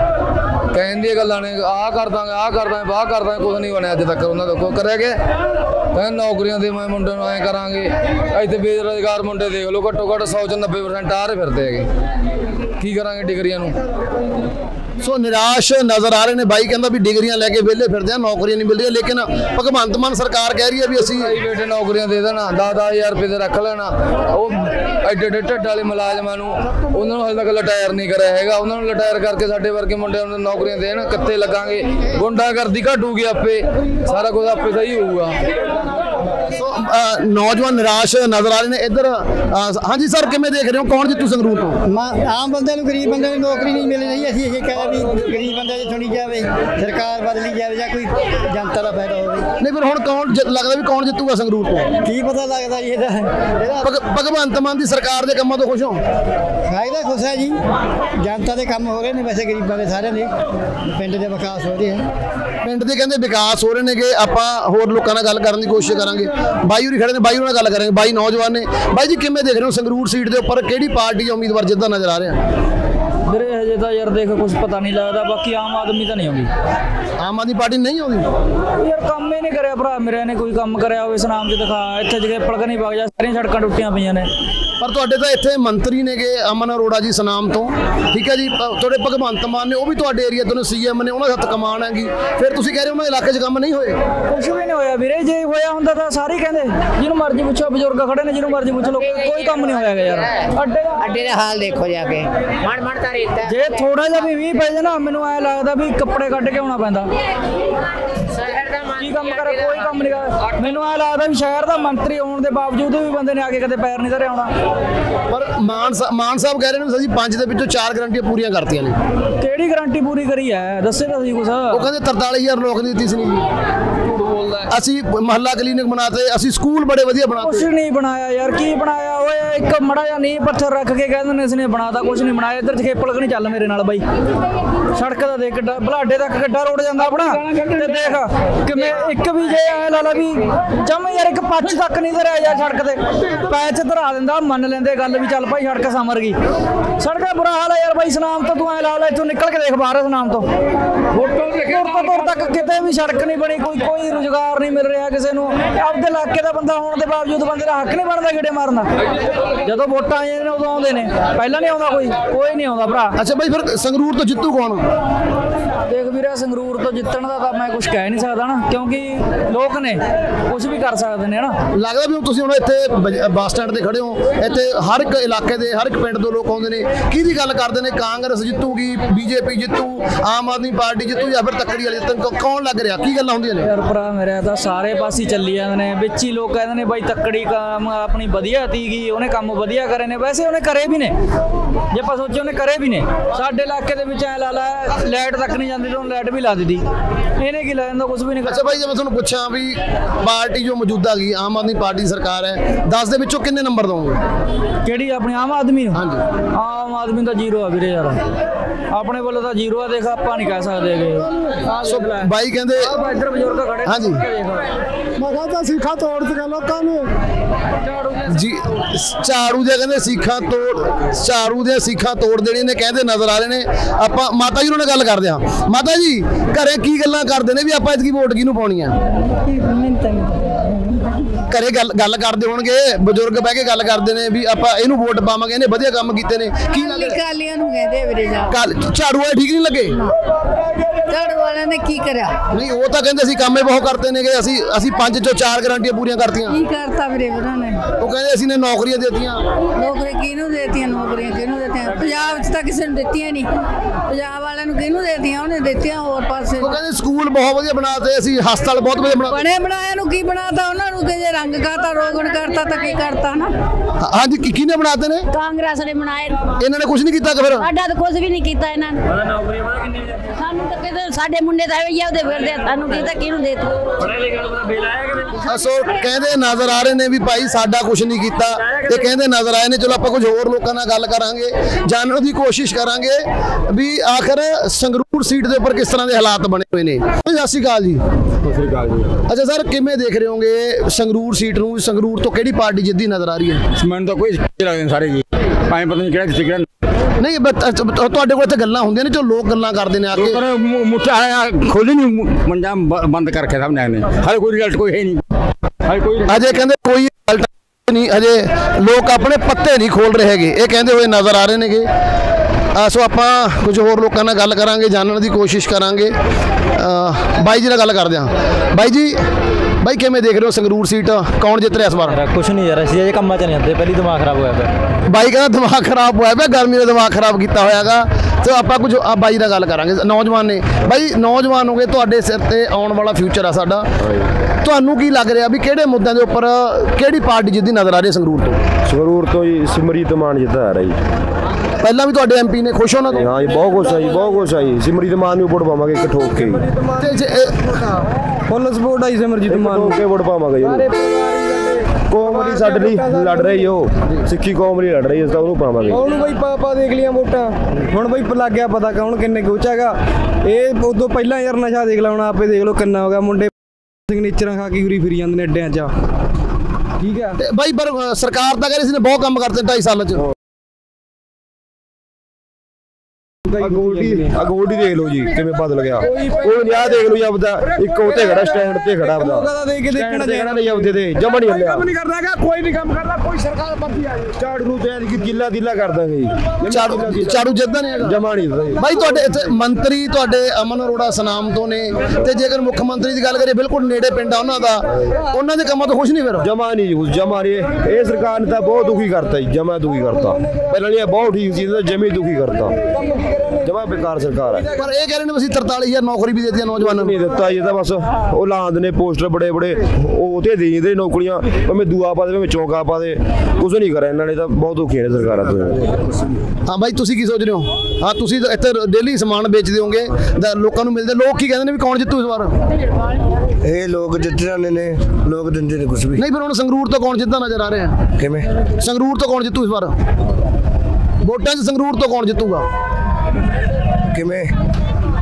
ਕਹਿਣ ਗੱਲਾਂ ਨੇ, ਆਹ ਕਰ ਦਾਂਗੇ, ਆਹ ਕਰ ਦਾਂਗੇ ਬਾਹ ਕਰ ਦਾਂਗੇ, ਕੁਝ ਨਹੀਂ ਬਣਿਆ ਅੱਜ ਤੱਕ ਉਹਨਾਂ ਦਾ ਕੋਈ ਕਰਿਆ ਗਿਆ। ਕਹਿੰਦੇ ਨੌਕਰੀਆਂ ਦੇ ਮੈਂ ਮੁੰਡੇ ਨੂੰ ਐ ਕਰਾਂਗੇ, ਇੱਥੇ ਬੇਰੁਜ਼ਗਾਰ ਮੁੰਡੇ ਦੇਖ ਲਓ, ਘੱਟੋ ਘੱਟ 100 ਚ 90% ਆ ਰਹੇ ਫਿਰਦੇ ਹੈਗੇ। ਕੀ ਕਰਾਂਗੇ ਡਿਗਰੀਆਂ ਨੂੰ? ਸੋ ਨਿਰਾਸ਼ ਨਜ਼ਰ ਆ ਰਹੇ ਨੇ। ਬਾਈ ਕਹਿੰਦਾ ਵੀ ਡਿਗਰੀਆਂ ਲੈ ਕੇ ਵਿਹਲੇ ਫਿਰਦੇ ਆ ਨੌਕਰੀਆਂ ਨਹੀਂ ਮਿਲ ਰਹੀਆਂ ਲੇਕਿਨ ਭਗਵੰਤ ਮਾਨ ਸਰਕਾਰ ਕਹਿ ਰਹੀ ਹੈ ਵੀ ਅਸੀਂ ਪ੍ਰਾਈਵੇਟ ਨੌਕਰੀਆਂ ਦੇ ਦੇਣਾ 10-10000 ਰੁਪਏ ਦੇ ਰੱਖ ਲੈਣਾ। ਉਹ ਐਡੇ ਐਡੇ ਢੱਡ ਵਾਲੇ ਮੁਲਾਜ਼ਮਾਂ ਨੂੰ ਉਹਨਾਂ ਨੂੰ ਹਾਲੇ ਤੱਕ ਰਿਟਾਇਰ ਨਹੀਂ ਕਰਿਆ ਹੈਗਾ। ਉਹਨਾਂ ਨੂੰ ਰਿਟਾਇਰ ਕਰਕੇ ਸਾਡੇ ਵਰਗੇ ਮੁੰਡਿਆਂ ਨੂੰ ਨੌਕਰੀਆਂ ਦੇਣ ਕਿੱਥੇ ਲੱਗਾਂਗੇ? ਗੁੰਡਾਗਰਦੀ ਘਟੂਗੀ ਆਪੇ। ਸਾਰਾ ਕੁਝ ਆਪੇ ਸਹੀ ਹੋਊਗਾ। ਸੋ ਨੌਜਵਾਨ ਨਿਰਾਸ਼ ਨਜ਼ਰ ਆ ਰਹੇ ਨੇ। ਇੱਧਰ ਹਾਂਜੀ ਸਰ ਕਿਵੇਂ ਦੇਖ ਰਹੇ ਹੋ? ਕੌਣ ਜਿੱਤੂ ਸੰਗਰੂਰ ਤੋਂ? ਆਮ ਬੰਦੇ ਨੂੰ ਗਰੀਬ ਬੰਦੇ ਨੂੰ ਨੌਕਰੀ ਨਹੀਂ ਮਿਲ ਰਹੀ ਅਸੀਂ ਇਹ ਕਹਿੰਦੇ ਵੀ ਗਰੀਬ ਬੰਦੇ ਦੀ ਸੁਣੀ ਜਾਵੇ ਸਰਕਾਰ ਬਦਲੀ ਜਾਵੇ ਜਾਂ ਕੋਈ ਜਨਤਾ ਦਾ ਫਾਇਦਾ ਹੋਵੇ। ਨਹੀਂ ਫਿਰ ਹੁਣ ਕੌਣ ਲੱਗਦਾ ਵੀ ਕੌਣ ਜਿੱਤੂਗਾ ਸੰਗਰੂਰ ਤੋਂ? ਕੀ ਪਤਾ ਲੱਗਦਾ ਜੀ ਇਹਦਾ। ਇਹਦਾ ਭਗ- ਭਗਵੰਤ ਮਾਨ ਦੀ ਸਰਕਾਰ ਦੇ ਕੰਮਾਂ ਤੋਂ ਖੁਸ਼ ਹੋ? ਫਾਇਦਾ ਖੁਸ਼ ਹੈ ਜੀ। ਜਨਤਾ ਦੇ ਕੰਮ ਹੋ ਰਹੇ ਨੇ ਵੈਸੇ ਗਰੀਬਾਂ ਦੇ ਸਾਰਿਆਂ ਦੇ। ਪਿੰਡ ਦੇ ਵਿਕਾਸ ਹੋ ਰਹੇ ਹਨ ਪਿੰਡ ਦੇ ਕਹਿੰਦੇ ਵਿਕਾਸ ਹੋ ਰਹੇ ਨੇਗੇ, ਆਪਾਂ ਹੋਰ ਲੋਕਾਂ ਨਾਲ ਗੱਲ ਕਰਨ ਦੀ ਕੋਸ਼ਿਸ਼ ਕਰਾਂਗੇ। ਬਾਈ ਹੋਰੀ ਖੜੇ ਨੇ, ਬਾਈ ਉਹਨਾਂ ਨਾਲ ਗੱਲ ਕਰਾਂਗੇ, ਬਾਈ ਨੌਜਵਾਨ ਨੇ। ਬਾਈ ਜੀ, ਕਿਵੇਂ ਦੇਖ ਰਹੇ ਹੋ ਸੰਗਰੂਰ ਸੀਟ ਦੇ ਉੱਪਰ? ਕਿਹੜੀ ਪਾਰਟੀ ਦਾ ਉਮੀਦਵਾਰ ਜਿੱਦਾਂ ਨਜ਼ਰ ਆ ਰਿਹਾ ਵੀਰੇ ਹਜੇ ਤਾਂ ਯਾਰ ਦੇਖ ਕੁਝ ਪਤਾ ਨਹੀਂ ਲੱਗਦਾ ਬਾਕੀ ਆਮ ਆਦਮੀ ਤਾਂ ਨਹੀਂ ਆਉਂਦੀ। ਆਮ ਆਦਮੀ ਪਾਰਟੀ ਨਹੀਂ ਆਉਂਦੀ? ਯਾਰ ਕੰਮ ਹੀ ਨਹੀਂ ਕਰਿਆ ਭਰਾ ਮੇਰੇ ਨੇ ਕੋਈ ਕੰਮ ਕਰਿਆ ਹੋਵੇ ਸੁਨਾਮ ਚ ਦਿਖਾ ਇੱਥੇ ਜਗੇ ਪਲਕ ਨਹੀਂ ਵਗ ਜਾ ਸਾਰੀਆਂ ਸੜਕਾਂ ਟੁੱਟੀਆਂ ਪਈਆਂ ਨੇ। ਪਰ ਤੁਹਾਡੇ ਤਾਂ ਇੱਥੇ ਮੰਤਰੀ ਨੇਗੇ ਅਮਨ ਅਰੋੜਾ ਜੀ ਸਨਾਮ ਤੋਂ। ਠੀਕ ਹੈ ਜੀ ਪ- ਤੁਹਾਡੇ ਭਗਵੰਤ ਮਾਨ ਨੇ ਉਹ ਵੀ ਤੁਹਾਡੇ ਏਰੀਆ ਤੋਂ ਨੇ ਸੀਐਮ ਨੇ ਉਹਨਾਂ ਦੇ ਹੱਥ ਕਮਾਨ ਹੈਗੀ। ਫਿਰ ਤੁਸੀਂ ਕਹਿ ਰਹੇ ਹੋ ਉਹਨਾਂ ਦੇ ਇਲਾਕੇ 'ਚ ਕੰਮ ਨਹੀਂ ਹੋਏ? ਕੁਝ ਵੀ ਨਹੀਂ ਹੋਇਆ ਵੀਰੇ ਜੇ ਹੋਇਆ ਹੁੰਦਾ ਤਾਂ ਸਾਰੇ ਹੀ ਕਹਿੰਦੇ। ਜਿਹਨੂੰ ਮਰਜ਼ੀ ਪੁੱਛੋ ਬਜ਼ੁਰਗ ਖੜੇ ਨੇ ਜਿਹਨੂੰ ਮਰਜ਼ੀ ਪੁੱਛ ਲਓ ਕੋਈ ਕੰਮ ਨਹੀਂ ਹੋਇਆਗਾ ਯਾਰ। ਅੱਡੇ ਦਾ ਅੱਡੇ ਦਾ ਹਾਲ ਦੇਖੋ ਜਾ ਕੇ। ਮਣ ਮਣ ਤਾਂ ਰੇਤਾ ਜੇ ਥੋੜਾ ਜਿਹਾ ਵੀ ਮੀਂਹ ਪੈ ਜਾਏ ਨਾ ਮੈਨੂੰ ਐ ਲੱਗਦਾ ਵੀ ਕੱਪੜੇ ਕੱਢ ਕੇ ਆਉਣਾ ਪੈਂਦਾ। ਸ਼ਹਿਰ ਦਾ ਮਨ ਕੀ ਕੰਮ ਕਰੇ? ਕੋਈ ਕੰਮ ਨਹੀਂ ਕਰ। ਮੈਨੂੰ ਐ ਲੱਗਦਾ ਵੀ ਸ਼ਹਿਰ ਦਾ ਮੰਤਰੀ ਹੋਣ ਦੇ ਬਾਵਜੂਦ ਵੀ ਬੰਦੇ ਨੇ ਆ ਕੇ ਕਦੇ ਪੈਰ ਨਹੀਂ ਧਰਿਆ ਆਉਣਾ ਪਰ ਮਾਨ ਮਾਨ ਸਾਹਿਬ ਕਹਿ ਰਹੇ ਨੇ ਵੀ ਅਸੀਂ ਪੰਜ ਦੇ ਵਿੱਚੋਂ ਚਾਰ ਗਰੰਟੀਆਂ ਪੂਰੀਆਂ ਕਰਤੀਆਂ ਨੇ। ਕਿਹੜੀ ਗਾਰੰਟੀ ਪੂਰੀ ਕਰੀ ਹੈ? ਦੱਸੇ ਤਾਂ ਸਹੀ ਕੁਛ। ਉਹ ਕਹਿੰਦੇ 43000 ਲੋਕ ਦੀ ਦਿੱਤੀ ਸੀ ਅਸੀਂ ਮਹੱਲਾ ਕਲੀਨਿਕ ਬਣਾਤੇ ਅਸੀਂ ਸਕੂਲ ਬੜੇ ਵਧੀਆ ਕੁਛ ਬਣਾਤੇ ਨਹੀਂ ਬਣਾਇਆ ਯਾਰ ਕੀ ਬਣਾਇਆ ਓਏ ਇੱਕ ਮੜਾ ਜਿਹਾ ਨੀਂਹ ਪੱਥਰ ਰੱਖ ਕੇ ਕਹਿੰਦੇ ਨੇ ਇਸਨੇ ਬਣਾਤਾ ਕੁਛ ਨਹੀਂ ਬਣਾਇਆ। ਇੱਧਰ ਖੇਪਲਕ ਨਹੀਂ ਚੱਲ ਮੇਰੇ ਨਾਲ ਬਾਈ। ਸੜਕ ਦਾ ਦੇਖ ਕਿੱਡਾ ਬਲਾਡੇ ਤੱਕ ਕਿੱਡਾ ਰੋਡ ਜਾਂਦਾ ਆਪਣਾ। ਤੇ ਦੇਖ ਕਿਵੇਂ ਇੱਕ ਵੀ ਜੇ ਐ ਲਾ ਲਾ ਵੀ ਜਮ ਯਾਰ ਇੱਕ ਪੱਚ ਤੱਕ ਨਹੀਂ ਧਰਿਆ ਯਾਰ ਸੜਕ ਤੇ। ਪੈਚ ਧਰਾ ਦਿੰਦਾ ਮੰਨ ਲੈਂਦੇ ਗੱਲ ਵੀ ਚੱਲ ਭਾਈ ਸੜਕ ਸਮਰ ਗਈ। ਸੜਕ ਦਾ ਬੁਰਾ ਹਾਲ ਹੈ ਯਾਰ ਬਾਈ ਸਨਾਮ ਤੋਂ ਤੂੰ ਐ ਲਾ ਲੈ ਇੱਥੋਂ ਨਿਕਲ ਕੇ ਦੇਖ ਬਾਹਰ ਸਨਾਮ ਤੋਂ। ਤੋਂ ਤੁਰ ਤੱਕ ਕਿਤੇ ਵੀ ਸੜਕ ਨਹੀਂ ਬਣੀ ਕੋਈ ਕੋਈ ਰੁਜ਼ਗਾਰ ਨਹੀਂ ਮਿਲ ਰਿਹਾ ਕਿਸੇ ਨੂੰ। ਆਪਦੇ ਇਲਾਕੇ ਦਾ ਬੰਦਾ ਹੋਣ ਦੇ ਬਾਵਜੂਦ ਬੰਦੇ ਦਾ ਹੱਕ ਨਹੀਂ ਬਣਦਾ ਗੇੜੇ ਮਾਰਨ ਦਾ। ਜਦੋਂ ਵੋਟਾਂ ਆਈਆਂ ਨੇ ਉਦੋਂ ਆਉਂਦੇ ਨੇ। ਪਹਿਲਾਂ ਨਹੀਂ ਆਉਂਦਾ ਕੋਈ ਕੋਈ ਨਹੀਂ ਆਉਂਦਾ ਭਰਾ। ਅੱਛਾ ਬਾਈ ਫਿਰ ਸੰਗਰੂਰ ਤੋਂ ਜਿੱਤੂ ਕੌਣ? ਦੇਖ ਵੀਰਾ ਸੰਗਰੂਰ ਤੋਂ ਜਿੱਤਣ ਦਾ ਤਾਂ ਮੈਂ ਕੁਝ ਕਹਿ ਨਹੀਂ ਸਕਦਾ ਨਾ ਕਿਉਂਕਿ ਲੋਕ ਨੇ ਕੁਝ ਵੀ ਕਰ ਸਕਦੇ ਨੇ ਨਾ ਲੱਗਦਾ ਵੀ ਹੁਣ ਤੁਸੀਂ ਹੁਣ ਇੱਥੇ ਬੱਸ ਸਟੈਂਡ ਤੇ ਖੜੇ ਹੋ ਇੱਥੇ ਹਰ ਇੱਕ ਇਲਾਕੇ ਦੇ ਹਰ ਇੱਕ ਪਿੰਡ ਤੋਂ ਲੋਕ ਆਉਂਦੇ ਨੇ। ਕਿਹਦੀ ਗੱਲ ਕਰਦੇ ਨੇ? ਕਾਂਗਰਸ ਜਿੱਤੂਗੀ ਬੀਜੇਪੀ ਜਿੱਤੂ ਆਮ ਆਦਮੀ ਪਾਰਟੀ ਜਿੱਤੂ ਜਾਂ ਫਿਰ ਤੱਕੜੀ ਵਾਲੀ ਜਿੱਤੂ ਕੌ- ਕੌਣ ਲੱਗ ਰਿਹਾ? ਕੀ ਗੱਲਾਂ ਹੁੰਦੀਆਂ ਨੇ? ਯਾਰ ਭਰਾ ਮੇਰੇ ਤਾਂ ਸਾਰੇ ਪਾਸੇ ਚੱਲੀ ਜਾਂਦੇ ਨੇ। ਵਿੱਚ ਹੀ ਲੋਕ ਕਹਿੰਦੇ ਨੇ ਬਾਈ ਤੱਕੜੀ ਕੰਮ ਆਪਣੀ ਵਧੀਆ ਤੀਗੀ। ਉਹਨੇ ਕੰਮ ਵਧੀਆ ਕਰੇ ਨੇ ਵੈਸੇ ਉਹਨੇ ਕਰੇ ਵੀ ਨੇ। ਜੇ ਆਪਾਂ ਸੋਚੀਏ ਉਹਨੇ ਕਰੇ ਵੀ ਨੇ। ਸਾਡੇ ਇਲਾਕੇ ਦੇ ਵਿੱਚ ਐ ਲਾ ਲਾ ਲਾਈਟ ਤੱਕ ਨਹੀਂ ਜਾਂਦੀ ਤਾਂ ਉਹਨੇ ਲਾਈਟ ਵੀ ਲਾ ਦਿੱਤੀ। ਇਹਨੇ ਕੀ ਲਾ ਜਾਂਦਾ ਕੁਝ ਵੀ ਨਹੀਂ ਅੱਛਾ ਬਾਈ ਜੇ ਮੈਂ ਤੁਹਾਨੂੰ ਪੁੱਛਾਂ ਵੀ ਪਾਰਟੀ ਜੋ ਮੌਜੂਦਾ ਗਈ ਆਮ ਆਦਮੀ ਪਾਰਟੀ ਸਰਕਾਰ ਹੈ 10 ਦੇ ਵਿੱਚੋਂ ਕਿੰਨੇ ਨੰਬਰ ਦੋਗੇ ਕਿਹੜੀ ਆਪਣੀ ਆਮ ਆਦਮੀ ਨੂੰ? ਹਾਂਜੀ। ਆਮ ਆਦਮੀ ਦਾ ਜ਼ੀਰੋ ਆ ਵੀਰੇ ਯਾਰ। ਆਪਣੇ ਵੱਲੋਂ ਤਾਂ ਜ਼ੀਰੋ ਆ ਦੇਖ ਆਪਾਂ ਨਹੀਂ ਕਹਿ ਸਕਦੇਗੇ ਸੋ ਬਾਈ ਕਹਿੰਦੇ ਇੱਧਰ ਬਜ਼ੁਰਗ ਖੜੇ ਹਾਂਜੀ। ਮੈਂ ਕਹਿੰਦਾ ਸਿੱਖਾ ਤੋੜ ਦਿੱਤਾ ਲੋਕਾਂ ਨੇ। ਜੀ ਝਾੜੂ ਦੇ ਕਹਿੰਦੇ ਸੀਖਾਂ ਤੋੜ ਝਾੜੂ ਦੇ ਸੀਖਾਂ ਤੋੜ ਦੇਣੀ ਨੇ ਕਹਿੰਦੇ ਨਜ਼ਰ ਆ ਰਹੇ ਨੇ। ਆਪਾਂ ਮਾਤਾ ਜੀ ਉਹਨਾਂ ਨਾਲ ਗੱਲ ਕਰਦੇ ਹਾਂ। ਮਾਤਾ ਜੀ ਘਰੇ ਕੀ ਗੱਲਾਂ ਕਰਦੇ ਨੇ ਵੀ ਆਪਾਂ ਇਤਕੀ ਵੋਟ ਕਿਹਨੂੰ ਪਾਉਣੀ ਆ? ਘਰੇ ਗੱਲ ਗੱਲ ਕਰਦੇ ਹੋਣਗੇ ਬਜ਼ੁਰਗ ਬਹਿ ਕੇ ਗੱਲ ਕਰਦੇ ਨੇ ਵੀ ਆਪਾਂ ਇਹਨੂੰ ਵੋਟ ਪਾਵਾਂਗੇ ਇਹਨੇ ਵਧੀਆ ਕੰਮ ਕੀਤੇ ਨੇ। ਕੀ ਲੱਗ ਰਿਹਾ ਕਾਲੀਆਂ ਨੂੰ ਕਹਿੰਦੇ ਆ ਵੀਰੇ ਜਾ ਕੱਲ ਝਾੜੂ ਵਾਲੇ ਠੀਕ ਨਹੀਂ ਲੱਗੇ? ਝਾੜੂ ਵਾਲਿਆਂ ਨੇ ਕੀ ਕਰਿਆ? ਨਹੀਂ ਉਹ ਤਾਂ ਕਹਿੰਦੇ ਅਸੀਂ ਕੰਮ ਹੀ ਬਹੁਤ ਕਰਦੇ ਨੇਗੇ ਅਸੀਂ ਅਸੀਂ ਪੰਜ ਚੋਂ ਚਾਰ ਗਰੰਟੀਆਂ ਪੂਰੀਆਂ ਕਰਤੀਆਂ। ਕੀ ਕਰਤਾ ਵੀਰੇ ਉਹਨਾਂ ਨੇ? ਉਹ ਕਹਿੰਦੇ ਅਸੀਂ ਨੇ ਨੌਕਰੀਆਂ ਦਿੱਤੀਆਂ। ਨੌਕਰੀ ਕਿਹਨੂੰ ਦੇਤੀਆਂ? ਨੌਕਰੀਆਂ ਕਿਹਨੂੰ ਦੇਤੀਆਂ? ਪੰਜਾਬ 'ਚ ਤਾਂ ਕਿਸੇ ਨੂੰ ਦਿੱਤੀਆਂ ਨਹੀਂ ਪੰਜਾਬ ਵਾਲਿਆਂ ਨੂੰ ਕਿਹਨੂੰ ਦੇਤੀਆਂ? ਉਹਨੇ ਦਿੱਤੀਆਂ ਹੋਰ ਪਾਸੇ। ਉਹ ਕਹਿੰਦੇ ਸਕੂਲ ਬਹੁਤ ਵਧੀਆ ਬਣਾਤੇ ਅਸੀਂ ਹਸਪਤਾਲ ਬਹੁਤ ਵਧੀਆ ਬਣਾਤੇ। ਬਣੇ ਬਣਾਇਆ ਨੂੰ ਕੀ ਬਣਾਤਾ? ਉਹਨਾਂ ਨੂੰ ਕਿ ਜੇ ਰੰਗ ਕਰਤਾ ਰੋਗਣ ਕਰਤਾ ਤਾਂ ਕੀ ਕਰਤਾ ਨਾ ਹਾਂਜੀ ਕੀ ਕਿਹਨੇ ਬਣਾਤੇ ਨੇ? ਕਾਂਗਰਸ ਨੇ ਬਣਾਏ। ਇਹਨਾਂ ਨੇ ਕੁਝ ਨਹੀਂ ਕੀਤਾ ਕਿ ਫਿਰ? ਸਾਡਾ ਤਾਂ ਕੁਝ ਵੀ ਨਹੀਂ ਕੀਤਾ ਇਹਨਾਂ ਨੇ। ਸਾਨੂੰ ਤਾਂ ਕਿਤੇ ਸਾਡੇ ਮੁੰਡੇ ਤਾਂ ਐਵੇਂ ਹੀ ਆ ਉਹਦੇ ਫਿਰਦੇ ਸਾਨੂੰ ਕੀ ਤਾਂ ਕਿਹਨੂੰ ਦੇ ਦਿੱਤਾ ਅਸੋ ਕਹਿੰਦੇ ਨਜ਼ਰ ਆ ਰਹੇ ਨੇ ਵੀ ਭਾਈ ਸਾਡਾ ਕੁਝ ਨਹੀਂ ਕੀਤਾ ਤੇ ਕਹਿੰਦੇ ਨਜ਼ਰ ਆਏ ਨੇ ਚਲੋ ਆਪਾਂ ਕੁਝ ਹੋਰ ਲੋਕਾਂ ਨਾਲ ਗੱਲ ਕਰਾਂਗੇ ਜਾਣਨ ਦੀ ਕੋਸ਼ਿਸ਼ ਕਰਾਂਗੇ ਵੀ ਆਖਰ ਸੰਗਰੂਰ ਸੀਟ ਦੇ ਉੱਪਰ ਕਿਸ ਤਰ੍ਹਾਂ ਦੇ ਹਾਲਾਤ ਬਣੇ ਹੋਏ ਨੇ। ਸਤਿ ਸ਼੍ਰੀ ਅਕਾਲ ਜੀ ਸਤਿ ਸ੍ਰੀ ਅਕਾਲ ਜੀ। ਅੱਛਾ ਸਰ ਕਿਵੇਂ ਦੇਖ ਰਹੇ ਹੋਗੇ ਸੰਗਰੂਰ ਸੀਟ ਨੂੰ? ਸੰਗਰੂਰ ਤੋਂ ਕਿਹੜੀ ਪਾਰਟੀ ਜਿੱਦੀ ਨਜ਼ਰ ਆ ਰਹੀ ਹੈ? ਮੈਨੂੰ ਤਾਂ ਕੋਈ ਲੱਗਦੇ ਸਾਰੇ ਜੀ। ਐਂ ਪਤਾ ਨਹੀਂ ਕਿਹੜਾ ਕਿੱਥੇ ਕਿਹੜਾ ਨਹੀਂ ਅੱਛਾ, ਤੁ- ਤੁਹਾਡੇ ਕੋਲ ਇੱਥੇ ਗੱਲਾਂ ਹੁੰਦੀਆਂ ਨੇ ਜੋ ਲੋਕ ਗੱਲਾਂ ਕਰਦੇ ਨੇ ਆ ਕੇ। ਮੁੱਠਾ ਖੋਲੀ ਨਹੀਂ ਮੰਜਾ ਬ- ਬੰਦ ਕਰਕੇ ਸਭ ਨੇ ਨੇ। ਹਾਲੇ ਕੋਈ ਰਿਜ਼ਲਟ ਕੋਈ ਹੈ ਨਹੀਂ। ਹਾਲੇ ਕੋਈ ਅਜੇ ਕਹਿੰਦੇ ਕੋਈ result ਨਹੀਂ ਅਜੇ ਲੋਕ ਆਪਣੇ ਪੱਤੇ ਨਹੀਂ ਖੋਲ ਰਹੇ ਹੈਗੇ। ਇਹ ਕਹਿੰਦੇ ਹੋਏ ਨਜ਼ਰ ਆ ਰਹੇ ਨੇਗੇ। ਅ, ਸੋ ਆਪਾਂ ਕੁਝ ਹੋਰ ਲੋਕਾਂ ਨਾਲ ਗੱਲ ਕਰਾਂਗੇ ਜਾਣਨ ਦੀ ਕੋਸ਼ਿਸ਼ ਕਰਾਂਗੇ। ਅ, ਬਾਈ ਜੀ ਨਾਲ ਗੱਲ ਕਰਦੇ ਹਾਂ। ਬਾਈ ਜੀ ਬਾਈ ਕਿਵੇਂ ਦੇਖ ਰਹੇ ਹੋ ਸੰਗਰੂਰ ਸੀਟ? ਕੌਣ ਜਿੱਤ ਰਿਹਾ ਇਸ ਵਾਰ? ਕੁਛ ਨਹੀਂ ਯਾਰ ਅਸੀਂ ਅਜੇ ਕੰਮਾਂ 'ਚ ਨਹੀਂ ਆਉਂਦੇ ਪਹਿਲੀ ਦਿਮਾਗ ਖਰਾਬ ਹੋਇਆ ਪਿਆ। ਬਾਈ ਕਹਿੰਦਾ ਦਿਮਾਗ ਖਰਾਬ ਹੋਇਆ ਪਿਆ ਗਰਮੀ ਨੇ ਦਿਮਾਗ ਖਰਾਬ ਕੀਤਾ ਹੋਇਆਗਾ। ਤੇ ਆਪਾਂ ਕੁਝ ਆ ਬਾਈ ਨਾਲ ਗੱਲ ਕਰਾਂਗੇ। ਨੌਜਵਾਨ ਨੇ ਬਾਈ ਨੌਜਵਾਨ ਹੋਗੇ ਤੁਹਾਡੇ ਸਿਰ ਤੇ ਆਉਣ ਵਾਲਾ ਫਿਊਚਰ ਆ ਸਾਡਾ। ਤੁਹਾਨੂੰ ਕੀ ਲੱਗ ਰਿਹਾ ਵੀ ਕਿਹੜੇ ਮੁੱਦਿਆਂ ਦੇ ਉੱਪਰ ਕਿਹੜੀ ਪਾਰਟੀ ਜਿੱਦੀ ਨਜ਼ਰ ਆ ਰਹੀ ਹੈ ਸੰਗਰੂਰ ਤੋਂ? ਸੰਗਰੂਰ ਤੋਂ ਜੀ ਸਿਮਰਜੀਤ ਮਾਨ ਜਿੱਤਾ ਆ ਰਿਹਾ ਜੀ। ਪਹਿਲਾਂ ਵੀ ਤੁਹਾਡੇ ਐਮਪੀ ਨੇ ਖੁਸ਼ ਉਹਨਾਂ ਤੋਂ ਹਾਂ ਜੀ ਬਹੁਤ ਕੁਛ ਆ ਜੀ ਬਹੁਤ ਕੁਛ ਆ ਜੀ। ਸਿਮਰਜੀਤ ਮਾਨ ਨੂੰ ਵੋਟ ਪਾਵਾਂਗੇ ਇੱਕ ਠੋਕ ਕੇ। ਤੇ ਜੇ ਇਹ- ਫੁੱਲ ਸਪੋਰਟ ਆਈ ਸਿਮਰਜੀਤ ਮਾਨ ਨੂੰ। ਕੇ ਵੋਟ ਪਾਵਾਂਗੇ ਜੀ ਕੌਮ ਲਈ ਸਾਡੇ ਲਈ ਲੜ ਰਹੀ ਉਹ। ਸਿੱਖੀ ਕੌਮ ਲਈ ਲੜ ਰਹੀ ਹੈ ਤਾਂ ਉਹਨੂੰ ਪਾਵਾਂਗੇ। ਉਹਨੂੰ ਬਈ ਪਾਪਾ ਦੇਖ ਲਿਆ ਵੋਟਾਂ। ਹੁਣ ਬਈ ਲੱਗ ਗਿਆ ਪਤਾ ਕੌਣ ਕਿੰਨੇ ਹੈਗਾ। ਇਹ ਉਦੋਂ ਪਹਿਲਾਂ ਯਾਰ ਨਸ਼ਾ ਦੇਖ ਲਾ ਹੁਣ ਆਪੇ ਦੇਖ ਲਓ ਕਿੰਨਾ ਹੋ ਗਿਆ। ਮੁੰਡੇ ਸਿਗਨੇਚਰਾਂ ਖਾ ਕੇ ਉਰੀ ਫਿਰੀ ਜਾਂਦੇ ਨੇ ਅੱਡਿਆਂ 'ਚ। ਠੀਕ ਹੈ? ਤੇ ਬਾਈ ਪਰ ਸਰਕਾਰ ਤਾਂ ਕਹਿੰਦੀ ਸੀ ਨੇ ਬਹੁਤ ਕੰਮ ਕਰਤੇ 2.5 ਸਾਲਾਂ ਚ। ਆ ਗੋਲਡੀ ਆ ਗੋਲਡੀ ਦੇਖ ਲਓ ਜੀ ਕਿਵੇਂ ਬਦਲ ਗਿਆ। ਉਹ ਨਹੀਂ ਆ ਦੇਖ ਲਓ ਜੀ ਆਪਦਾ ਇੱਕ ਉੱਤੇ ਖੜਾ ਸਟੈਂਡ ਤੇ ਖੜਾ ਆਪਦਾ। ਲੋਕਾਂ ਦਾ ਦੇਖ ਕੇ ਦੇਖਣਾ ਦੇਖਣਾ ਨਹੀਂ ਆਪਦੇ ਤੇ ਜਮਾ ਨਹੀਂ ਹੱਲਿਆ ਕੰਮ ਨਹੀਂ ਕਰਦਾ ਹੈਗਾ ਕੋਈ ਨਹੀਂ ਕੰਮ ਕਰਦਾ ਕੋਈ ਸਰਕਾਰ ਮਰਦੀ ਆ ਜਾਏ ਝਾੜੂ ਨੂੰ ਤੇ ਕਿ ਕਿੱਲਾ ਦਿਲਾ ਕਰ ਦਾਂਗੇ ਜੀ। ਝਾੜੂ ਝਾੜੂ ਜਿੱਦਾਂ ਨਹੀਂ ਜਮਾ ਨਹੀਂ ਬਾਈ ਤੁਹਾਡੇ ਇੱਥੇ ਮੰਤਰੀ ਤੁਹਾਡੇ ਅਮਨ ਅਰੋੜਾ ਸਨਾਮ ਤੋਂ ਨੇ ਤੇ ਜੇਕਰ ਮੁੱਖ ਮੰਤਰੀ ਦੀ ਗੱਲ ਕਰੀਏ ਬਿਲਕੁਲ ਨੇੜੇ ਪਿੰਡ ਆ ਉਹਨਾਂ ਦਾ ਉਹਨਾਂ ਦੇ ਕੰਮਾਂ ਤੋਂ ਖੁਸ਼ ਨਹੀਂ ਫਿਰ? ਜਮਾ ਨਹੀਂ ਜੀ ਜਮਾ ਨਹੀਂ। ਇਹ- ਸਰਕਾਰ ਨੇ ਤਾਂ ਬਹੁਤ ਦੁਖੀ ਕਰਤਾ ਜੀ ਜਮਾ ਦੁਖੀ ਕਰਤਾ। ਪਹਿਲਾਂ ਇਹ ਬਹੁਤ ਠੀਕ ਸੀ ਇਹਦਾ ਜਮੀ ਦੁਖੀ ਕਰਤਾ। ਜਮਾ ਬੇਕਾਰ ਸਰਕਾਰ ਹੈ। ਪਰ ਇਹ ਕਹਿ ਰਹੇ ਨੇ ਵੀ ਅਸੀਂ 43000 ਨੌਕਰੀ ਵੀ ਦੇਤੀਆਂ ਨੌਜਵਾਨਾਂ ਨਹੀਂ ਨੂੰ ਦਿੱਤਾ ਜੀ ਇਹ ਤਾਂ ਬਸ ਉਹ ਲਾਉਂਦੇ ਨੇ ਪੋਸਟਰ ਬੜੇ ਬੜੇ ਉਹ ਤੇ ਦੇ ਦਿੰਦੇ ਨੌਕਰੀਆਂ ਭਾਵੇਂ ਦੂਆ ਪਾ ਦੇ ਭਾਵੇਂ ਚੌਂਕਾ ਪਾ ਦੇ ਕੁਝ ਨਹੀਂ ਕਰਿਆ ਇਹਨਾਂ ਨੇ ਤਾਂ ਬਹੁਤ ਦੁਖੀ ਨੇ ਸਰਕਾਰਾਂ ਤੋਂ। ਹਾਂ ਬਾਈ ਤੁਸੀਂ ਕੀ ਸੋਚ ਰਹੇ ਹੋ? ਹਾਂ ਤੁਸੀਂ ਤਾਂ ਇੱਥੇ ਡੇਲੀ ਸਮਾਨ ਵੇਚਦੇ ਹੋਗੇ ਤਾਂ ਲੋਕਾਂ ਨੂੰ ਮਿਲਦੇ ਲੋਕ ਕੀ ਕਹਿੰਦੇ ਨੇ ਵੀ ਕੌਣ ਜਿੱਤੂ ਇਸ ਵਾਰ? ਇਹ ਲੋਕ ਜਿੱਤ ਜਾਂਦੇ ਨੇ ਲੋਕ ਦਿੰਦੇ ਨੇ ਕੁਝ ਵੀ। ਨਹੀਂ ਫਿਰ ਹੁਣ ਸੰਗਰੂਰ ਤੋਂ ਕੌਣ ਜਿੱਤਦਾ ਨਜ਼ਰ ਆ ਰਿਹਾ? ਕਿਵੇਂ? ਸੰਗਰੂਰ ਤੋਂ ਕੌਣ ਜਿੱਤੂ ਇਸ ਵਾਰ? ਵੋਟਾਂ 'ਚ ਸੰਗਰੂਰ ਤੋਂ ਕੌਣ ਜਿੱਤੂਗਾ? ਕਿਵੇਂ?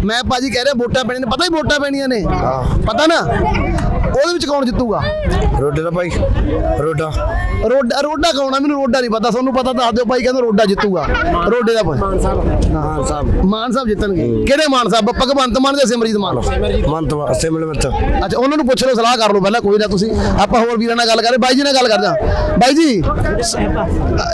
ਮੈਂ ਭਾਜੀ ਕਹਿ ਰਿਹਾ ਵੋਟਾਂ ਪੈਣੀਆਂ ਨੇ। ਪਤਾ ਹੀ ਵੋਟਾਂ ਪੈਣੀਆਂ ਨੇ। ਪਤਾ ਨਾ? ਉਹਦੇ ਵਿੱਚ ਕੌਣ ਜਿੱਤੂਗਾ? ਰੋਡੇ ਦਾ ਭਾਈ ਰੋਡਾ। ਰੋਡਾ ਰੋਡਾ ਕੌਣ ਆ? ਮੈਨੂੰ ਰੋਡਾ ਨਹੀਂ ਪਤਾ ਤੁਹਾਨੂੰ ਪਤਾ ਦੱਸ ਦਿਓ ਭਾਈ ਕਹਿੰਦਾ ਰੋਡਾ ਜਿੱਤੂਗਾ। ਰੋਡੇ ਦਾ ਮਾਨ ਸਾਹਿਬ। ਮਾਨ ਸਾਹਿਬ। ਮਾਨ ਸਾਹਿਬ ਜਿੱਤਣਗੇ। ਕਿਹੜੇ ਮਾਨ ਸਾਹਿਬ? ਭਗਵੰਤ ਮਾਨ ਜਾਂ ਸਿਮਰਜੀਤ ਮਾਨ? ਮੰਤ ਅਸੈਂਬਲੀ ਵਿੱਚ ਅੱਛਾ ਉਹਨਾਂ ਨੂੰ ਪੁੱਛ ਲਓ ਸਲਾਹ ਕਰ ਲਓ ਪਹਿਲਾਂ ਕੋਈ ਨਾ ਤੁਸੀਂ। ਆਪਾਂ ਹੋਰ ਵੀਰਾਂ ਨਾਲ ਗੱਲ ਕਰੇ ਬਾਈ ਜੀ ਨਾਲ ਗੱਲ ਕਰਦਾ ਬਾਈ ਜੀ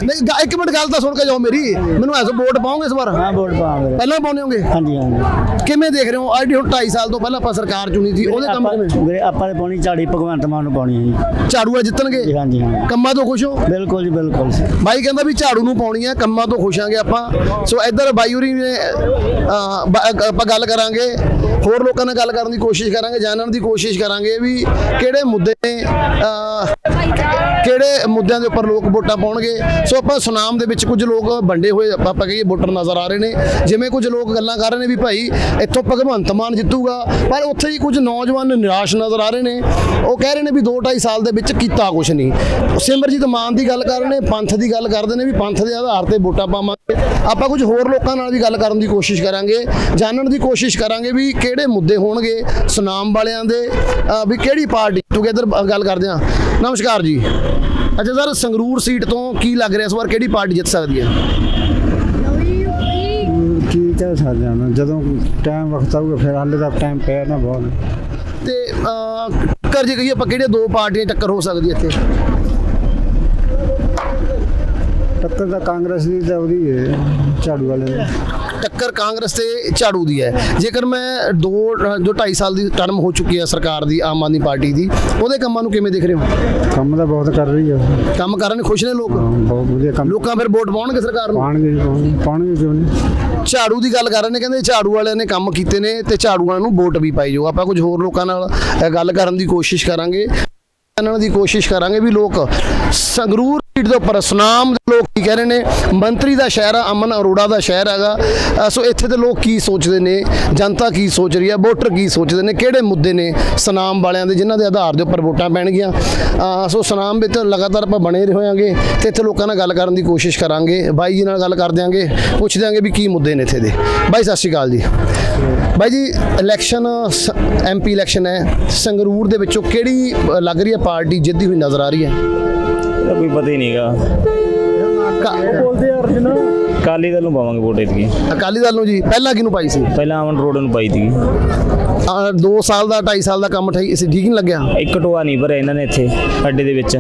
ਨਹੀਂ ਇੱਕ ਮਿੰਟ ਗੱਲ ਤਾਂ ਸੁਣ ਕੇ ਜਾਓ ਮੇਰੀ। ਮੈਨੂੰ ਐਸੋ ਵੋਟ ਪਾਓਗੇ ਇਸ ਵਾਰ? ਹਾਂ ਵੋਟ ਪਾਵਾਂਗੇ। ਪਹਿਲਾਂ ਪਾਉਣੇ ਹੋਗੇ? ਹਾਂਜੀ ਹਾਂਜੀ। ਕਿਵੇਂ ਦੇਖ ਰਹੇ ਹੋ? ਅੱਜ ਹੁਣ 2.5 ਸਾਲ ਤੋਂ ਪਹਿਲਾਂ ਆਪਾਂ ਸਰਕਾਰ ਚੁਣੀ ਸੀ ਉਹਦੇ ਕੰਮ ਕਿਵੇਂ? ਆਪਾਂ ਨੇ ਪਾਉਣੀ ਝਾੜੀ ਭਗਵੰਤ ਮਾਨ ਨੂੰ ਪਾਉਣੀ ਹੈ ਜੀ। ਝਾੜੂ ਵਾਲੇ ਜਿੱਤਣਗੇ? ਜੀ, ਹਾਂਜੀ ਹਾਂ ਕੰਮਾਂ ਤੋਂ ਖੁਸ਼ ਹੋ? ਬਿਲਕੁਲ ਜੀ ਬਿਲਕੁਲ ਬਾਈ ਕਹਿੰਦਾ ਵੀ ਝਾੜੂ ਨੂੰ ਪਾਉਣੀ ਹੈ ਕੰਮਾਂ ਤੋਂ ਖੁਸ਼ਾਂਗੇ ਆਪਾਂ। ਸੋ ਇੱਧਰ ਬਾਈ ਹੋਰੀ ਨੇ ਆਪਾਂ ਗੱਲ ਕਰਾਂਗੇ। ਹੋਰ ਲੋਕਾਂ ਨਾਲ ਗੱਲ ਕਰਨ ਦੀ ਕੋਸ਼ਿਸ਼ ਕਰਾਂਗੇ ਜਾਣਨ ਦੀ ਕੋਸ਼ਿਸ਼ ਕਰਾਂਗੇ ਵੀ ਕਿਹੜੇ ਮੁੱਦੇ ਨੇ ਕਿਹੜੇ ਮੁੱਦਿਆਂ ਦੇ ਉੱਪਰ ਲੋਕ ਵੋਟਾਂ ਪਾਉਣਗੇ। ਸੋ ਆਪਾਂ ਸੁਨਾਮ ਦੇ ਵਿੱਚ ਕੁਝ ਲੋਕ ਵੰਡੇ ਹੋਏ ਆਪਾਂ ਆਪਾਂ ਕਹੀਏ ਵੋਟਰ ਨਜ਼ਰ ਆ ਰਹੇ ਨੇ। ਜਿਵੇਂ ਕੁਝ ਲੋਕ ਗੱਲਾਂ ਕਰ ਰਹੇ ਨੇ ਵੀ ਭਾਈ ਇੱਥੋਂ ਭਗਵੰਤ ਮਾਨ ਜਿੱਤੂਗਾ ਪਰ ਉੱਥੇ ਹੀ ਕੁਝ ਨੌਜਵਾਨ ਨਿਰਾਸ਼ ਨਜ਼ਰ ਆ ਰਹੇ ਨੇ। ਉਹ ਕਹਿ ਰਹੇ ਨੇ ਵੀ 2.5 ਸਾਲ ਦੇ ਵਿੱਚ ਕੀਤਾ ਕੁਝ ਨਹੀਂ। ਸਿਮਰਜੀਤ ਮਾਨ ਦੀ ਗੱਲ ਕਰ ਰਹੇ ਨੇ, ਪੰਥ ਦੀ ਗੱਲ ਕਰਦੇ ਨੇ ਵੀ ਪੰਥ ਦੇ ਆਧਾਰ ਤੇ ਵੋਟਾਂ ਪਾਵਾਂਗੇ। ਆਪਾਂ ਕੁਝ ਹੋਰ ਲੋਕਾਂ ਨਾਲ ਵੀ ਗੱਲ ਕਰਨ ਦੀ ਕੋਸ਼ਿਸ਼ ਕਰਾਂਗੇ, ਜਾਣਨ ਦੀ ਕੋਸ਼ਿਸ਼ ਕਰਾਂਗੇ ਵੀ ਕਿਹੜੇ ਮੁੱਦੇ ਹੋਣਗੇ ਸੁਨਾਮ ਵਾਲਿਆਂ ਦੇ ਵੀ ਕਿਹੜੀ ਪਾਰਟੀ ਟੂਗੇਦਰ ਗੱਲ ਕਰਦੇ ਹਾਂ। ਨਮਸਕਾਰ ਜੀ। ਅੱਛਾ ਸਰ, ਸੰਗਰੂਰ ਸੀਟ ਤੋਂ ਕੀ ਲੱਗ ਰਿਹਾ ਇਸ ਵਾਰ? ਕਿਹੜੀ ਪਾਰਟੀ ਜਿੱਤ ਸਕਦੀ ਹੈ? ਕੀ ਕਹਿ ਸਕਦੇ ਹਾਂ ਜਦੋਂ ਟਾਈਮ ਵਕਤ ਆਊਗਾ, ਫਿਰ ਹਾਲੇ ਤੱਕ ਟਾਈਮ ਪਿਆ ਨਾ ਬਹੁਤ। ਤੇ ਅਹ, ਟੱਕਰ ਜੇ ਕਹੀਏ ਆਪਾਂ ਕਿਹੜੇ ਦੋ ਪਾਰਟੀਆਂ ਟੱਕਰ ਹੋ ਸਕਦੀ ਇੱਥੇ? ਟੱਕਰ ਤਾਂ ਕਾਂਗਰਸ ਦੀ ਤਾਂ ਉਹਦੀ ਹੈ ਝਾੜੂ ਵਾਲੇ ਦੀ। ਟੱਕਰ ਕਾਂਗਰਸ ਤੇ ਝਾੜੂ ਦੀ ਹੈ। ਜੇਕਰ ਮੈਂ ਦੋ ਜੋ 2.5 ਸਾਲ ਦੀ ਟਰਮ ਹੋ ਚੁੱਕੀ ਹੈ ਸਰਕਾਰ ਦੀ ਆਮ ਆਦਮੀ ਪਾਰਟੀ ਦੀ ਉਹਦੇ ਕੰਮਾਂ ਨੂੰ ਕਿਵੇਂ ਦੇਖ ਰਹੇ ਹੋ? ਕੰਮ ਤਾਂ ਬਹੁਤ ਕਰ ਰਹੀ ਹੈ। ਕੰਮ ਕਰਨ ਖੁਸ਼ ਨੇ ਲੋਕ? ਬਹੁਤ ਵਧੀਆ ਕੰਮ। ਲੋਕਾਂ ਫਿਰ ਵੋਟ ਪਾਉਣਗੇ ਸਰਕਾਰ ਨੂੰ? ਪਾਉਣਗੇ ਪਾਉਣਗੇ। ਕਿਉਂ ਨਹੀਂ? ਝਾੜੂ ਦੀ ਗੱਲ ਕਰ ਰਹੇ ਨੇ ਕਹਿੰਦੇ ਝਾੜੂ ਵਾਲਿਆਂ ਨੇ ਕੰਮ ਕੀਤੇ ਨੇ ਤੇ ਝਾੜੂਆਂ ਨੂੰ ਵੋਟ ਵੀ ਪਾਈ ਜੋ ਆਪਾਂ ਕੁਝ ਹੋਰ ਲੋਕਾਂ ਨਾਲ ਗੱਲ ਕਰਨ ਦੀ ਕੋਸ਼ਿਸ਼ ਕਰਾਂਗੇ। ਜਾਣਨ ਦੀ ਕੋਸ਼ਿਸ਼ ਕਰਾਂਗੇ ਵੀ ਲੋਕ ਸੰਗਰੂਰ ਸੀਟ ਦੇ ਉੱਪਰ ਸੁਨਾਮ ਦੇ ਲੋਕ ਕੀ ਕਹਿ ਰਹੇ ਨੇ? ਮੰਤਰੀ ਦਾ ਸ਼ਹਿਰ ਆ, ਅਮਨ ਅਰੋੜਾ ਦਾ ਸ਼ਹਿਰ ਹੈਗਾ। ਸੋ ਇੱਥੇ ਦੇ ਲੋਕ ਕੀ ਸੋਚਦੇ ਨੇ? ਜਨਤਾ ਕੀ ਸੋਚ ਰਹੀ ਹੈ? ਵੋਟਰ ਕੀ ਸੋਚਦੇ ਨੇ? ਕਿਹੜੇ ਮੁੱਦੇ ਨੇ ਸੁਨਾਮ ਵਾਲਿਆਂ ਦੇ, ਜਿਨ੍ਹਾਂ ਦੇ ਆਧਾਰ ਦੇ ਉੱਪਰ ਵੋਟਾਂ ਪੈਣਗੀਆਂ? ਸੋ ਸੁਨਾਮ ਵਿੱਚ ਲਗਾਤਾਰ ਆਪਾਂ ਬਣੇ ਰਹੋਗੇ ਤੇ ਇੱਥੇ ਲੋਕਾਂ ਨਾਲ ਗੱਲ ਕਰਨ ਦੀ ਕੋਸ਼ਿਸ਼ ਕਰਾਂਗੇ। ਬਾਈ ਜੀ ਨਾਲ ਗੱਲ ਕਰ ਦਿਆਂਗੇ, ਪੁੱਛ ਦਿਆਂਗੇ ਵੀ ਕੀ ਮੁੱਦੇ ਨੇ ਇੱਥੇ ਦੇ। ਬਾਈ, ਸਤਿ ਸ਼੍ਰੀ ਅਕਾਲ ਜੀ। ਬਾਈ ਜੀ, ਇਲੈਕਸ਼ਨ ਐਮਪੀ ਇਲੈਕਸ਼ਨ ਹੈ। ਸੰਗਰੂਰ ਦੇ ਵਿੱਚੋਂ ਕਿਹੜੀ ਲੱਗ ਰਹੀ ਹੈ ਪਾਰਟੀ ਜਿੱਦੀ ਹੋਈ ਨਜ਼ਰ ਆ ਰਹੀ ਹੈ? ਇਹਦਾ ਕੋਈ ਪਤਾ ਹੀ ਨਹੀਂਗਾ। ਬੋਲਦੇ ਅਰਜੁਨ? ਕਾਲੀ ਦਲ ਨੂੰ ਪਾਵਾਂਗੇ ਵੋਟ ਇਤਕੀ ਅਕਾਲੀ ਦਲ ਨੂੰ ਜੀ ਪਹਿਲਾਂ ਕਿਹਨੂੰ ਪਾਈ ਸੀ? ਪਹਿਲਾਂ ਅਮਨ ਰੋਡ ਨੂੰ ਪਾਈ ਸੀਗੀ। 2 ਸਾਲ ਦਾ 2.5 ਸਾਲ ਦਾ ਕੰਮ ਠਈ ਸੀ ਠੀਕ ਨਹੀਂ ਲੱਗਿਆ? ਇੱਕ ਟੋਆ ਨਹੀਂ ਭਰਿਆ ਇਹਨਾਂ ਨੇ ਇੱਥੇ ਅੱਡੇ ਦੇ ਵਿੱਚ।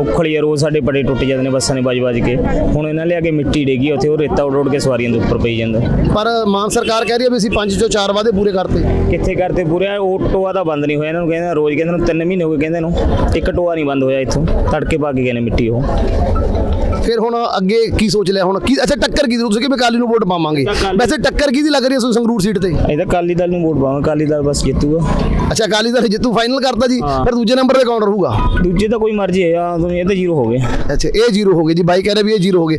ਉਖਲੀਆ ਰੋਜ਼ ਸਾਡੇ ਪੜੇ ਟੁੱਟ ਜਾਂਦੇ ਨੇ ਬੱਸਾਂ ਨੇ ਵੱਜ ਕੇ। ਹੁਣ ਇਹਨਾਂ ਲਿਆ ਕੇ ਮਿੱਟੀ ਡੇਗੀ ਉੱਥੇ ਉਹ ਰੇਤਾ ਉੱਡ ਕੇ ਸਵਾਰੀਆਂ ਦੇ ਉੱਪਰ ਪਈ ਜਾਂਦਾ। ਪਰ ਮਾਨ ਸਰਕਾਰ ਕਹਿ ਰਹੀ ਹੈ ਵੀ ਅਸੀਂ 5 ਚੋਂ 4 ਵਾਅਦੇ ਪੂਰੇ ਕਰਤੇ। ਕਿੱਥੇ ਕਰਦੇ ਪੂਰੇ ਉਹ ਟੋਆ ਤਾਂ ਬੰਦ ਨਹੀਂ ਹੋਇਆ ਇਹਨਾਂ ਨੂੰ ਕਹਿੰਦੇ ਰੋਜ਼ ਕਹਿੰਦੇ ਨੂੰ 3 ਮਹੀਨੇ ਹੋ ਗਏ ਕਹਿੰਦੇ ਨੂੰ। ਇੱਕ ਟੋਆ ਨਹੀਂ ਬੰਦ ਹੋਇਆ ਇੱਥੋਂ ਤੜਕੇ ਪਾ ਕੇ ਗਏ ਨੇ ਮਿੱਟੀ ਉਹ। ਫਿਰ ਹੁਣ ਅੱਗੇ ਕੀ ਸੋਚ ਲਿਆ? ਹੁਣ ਕੀ ਅੱਛਾ ਟੱਕਰ ਕੀ ਤੁਸੀਂ ਕਿ ਵੀ ਅਕਾਲੀ ਨੂੰ ਵੋਟ ਪਾਵਾਂਗੇ। ਵੈਸੇ ਟੱਕਰ ਕਿਹਦੀ ਲੱਗ ਰਹੀ ਹੈ ਸੰਗਰੂਰ ਸੀਟ ਤੇ? ਇਹ ਤਾਂ ਅਕਾਲੀ ਦਲ ਨੂੰ ਵੋਟ ਪਾਵਾਂਗੇ। ਅਕਾਲੀ ਦਲ ਬਸ ਜਿੱਤੂਗਾ। ਅੱਛਾ ਅਕਾਲੀ ਦਲ ਜਿੱਤੂ ਫਾਈਨਲ ਕਰਤਾ ਜੀ। ਫਿਰ ਦੂਜੇ ਨੰਬਰ ਤੇ ਕੌਣ ਰਹੂਗਾ? ਦੂਜੇ ਤਾਂ ਕੋਈ ਮਰਜ਼ੀ ਹੈ। ਇਹ ਤਾਂ ਜ਼ੀਰੋ ਹੋ ਗਏ। ਅੱਛਾ ਇਹ ਜ਼ੀਰੋ ਹੋ ਗਏ ਜੀ। ਬਾਈ ਕਹਿ ਰਿਹਾ ਵੀ ਇਹ ਜ਼ੀਰੋ ਹੋ ਗਏ।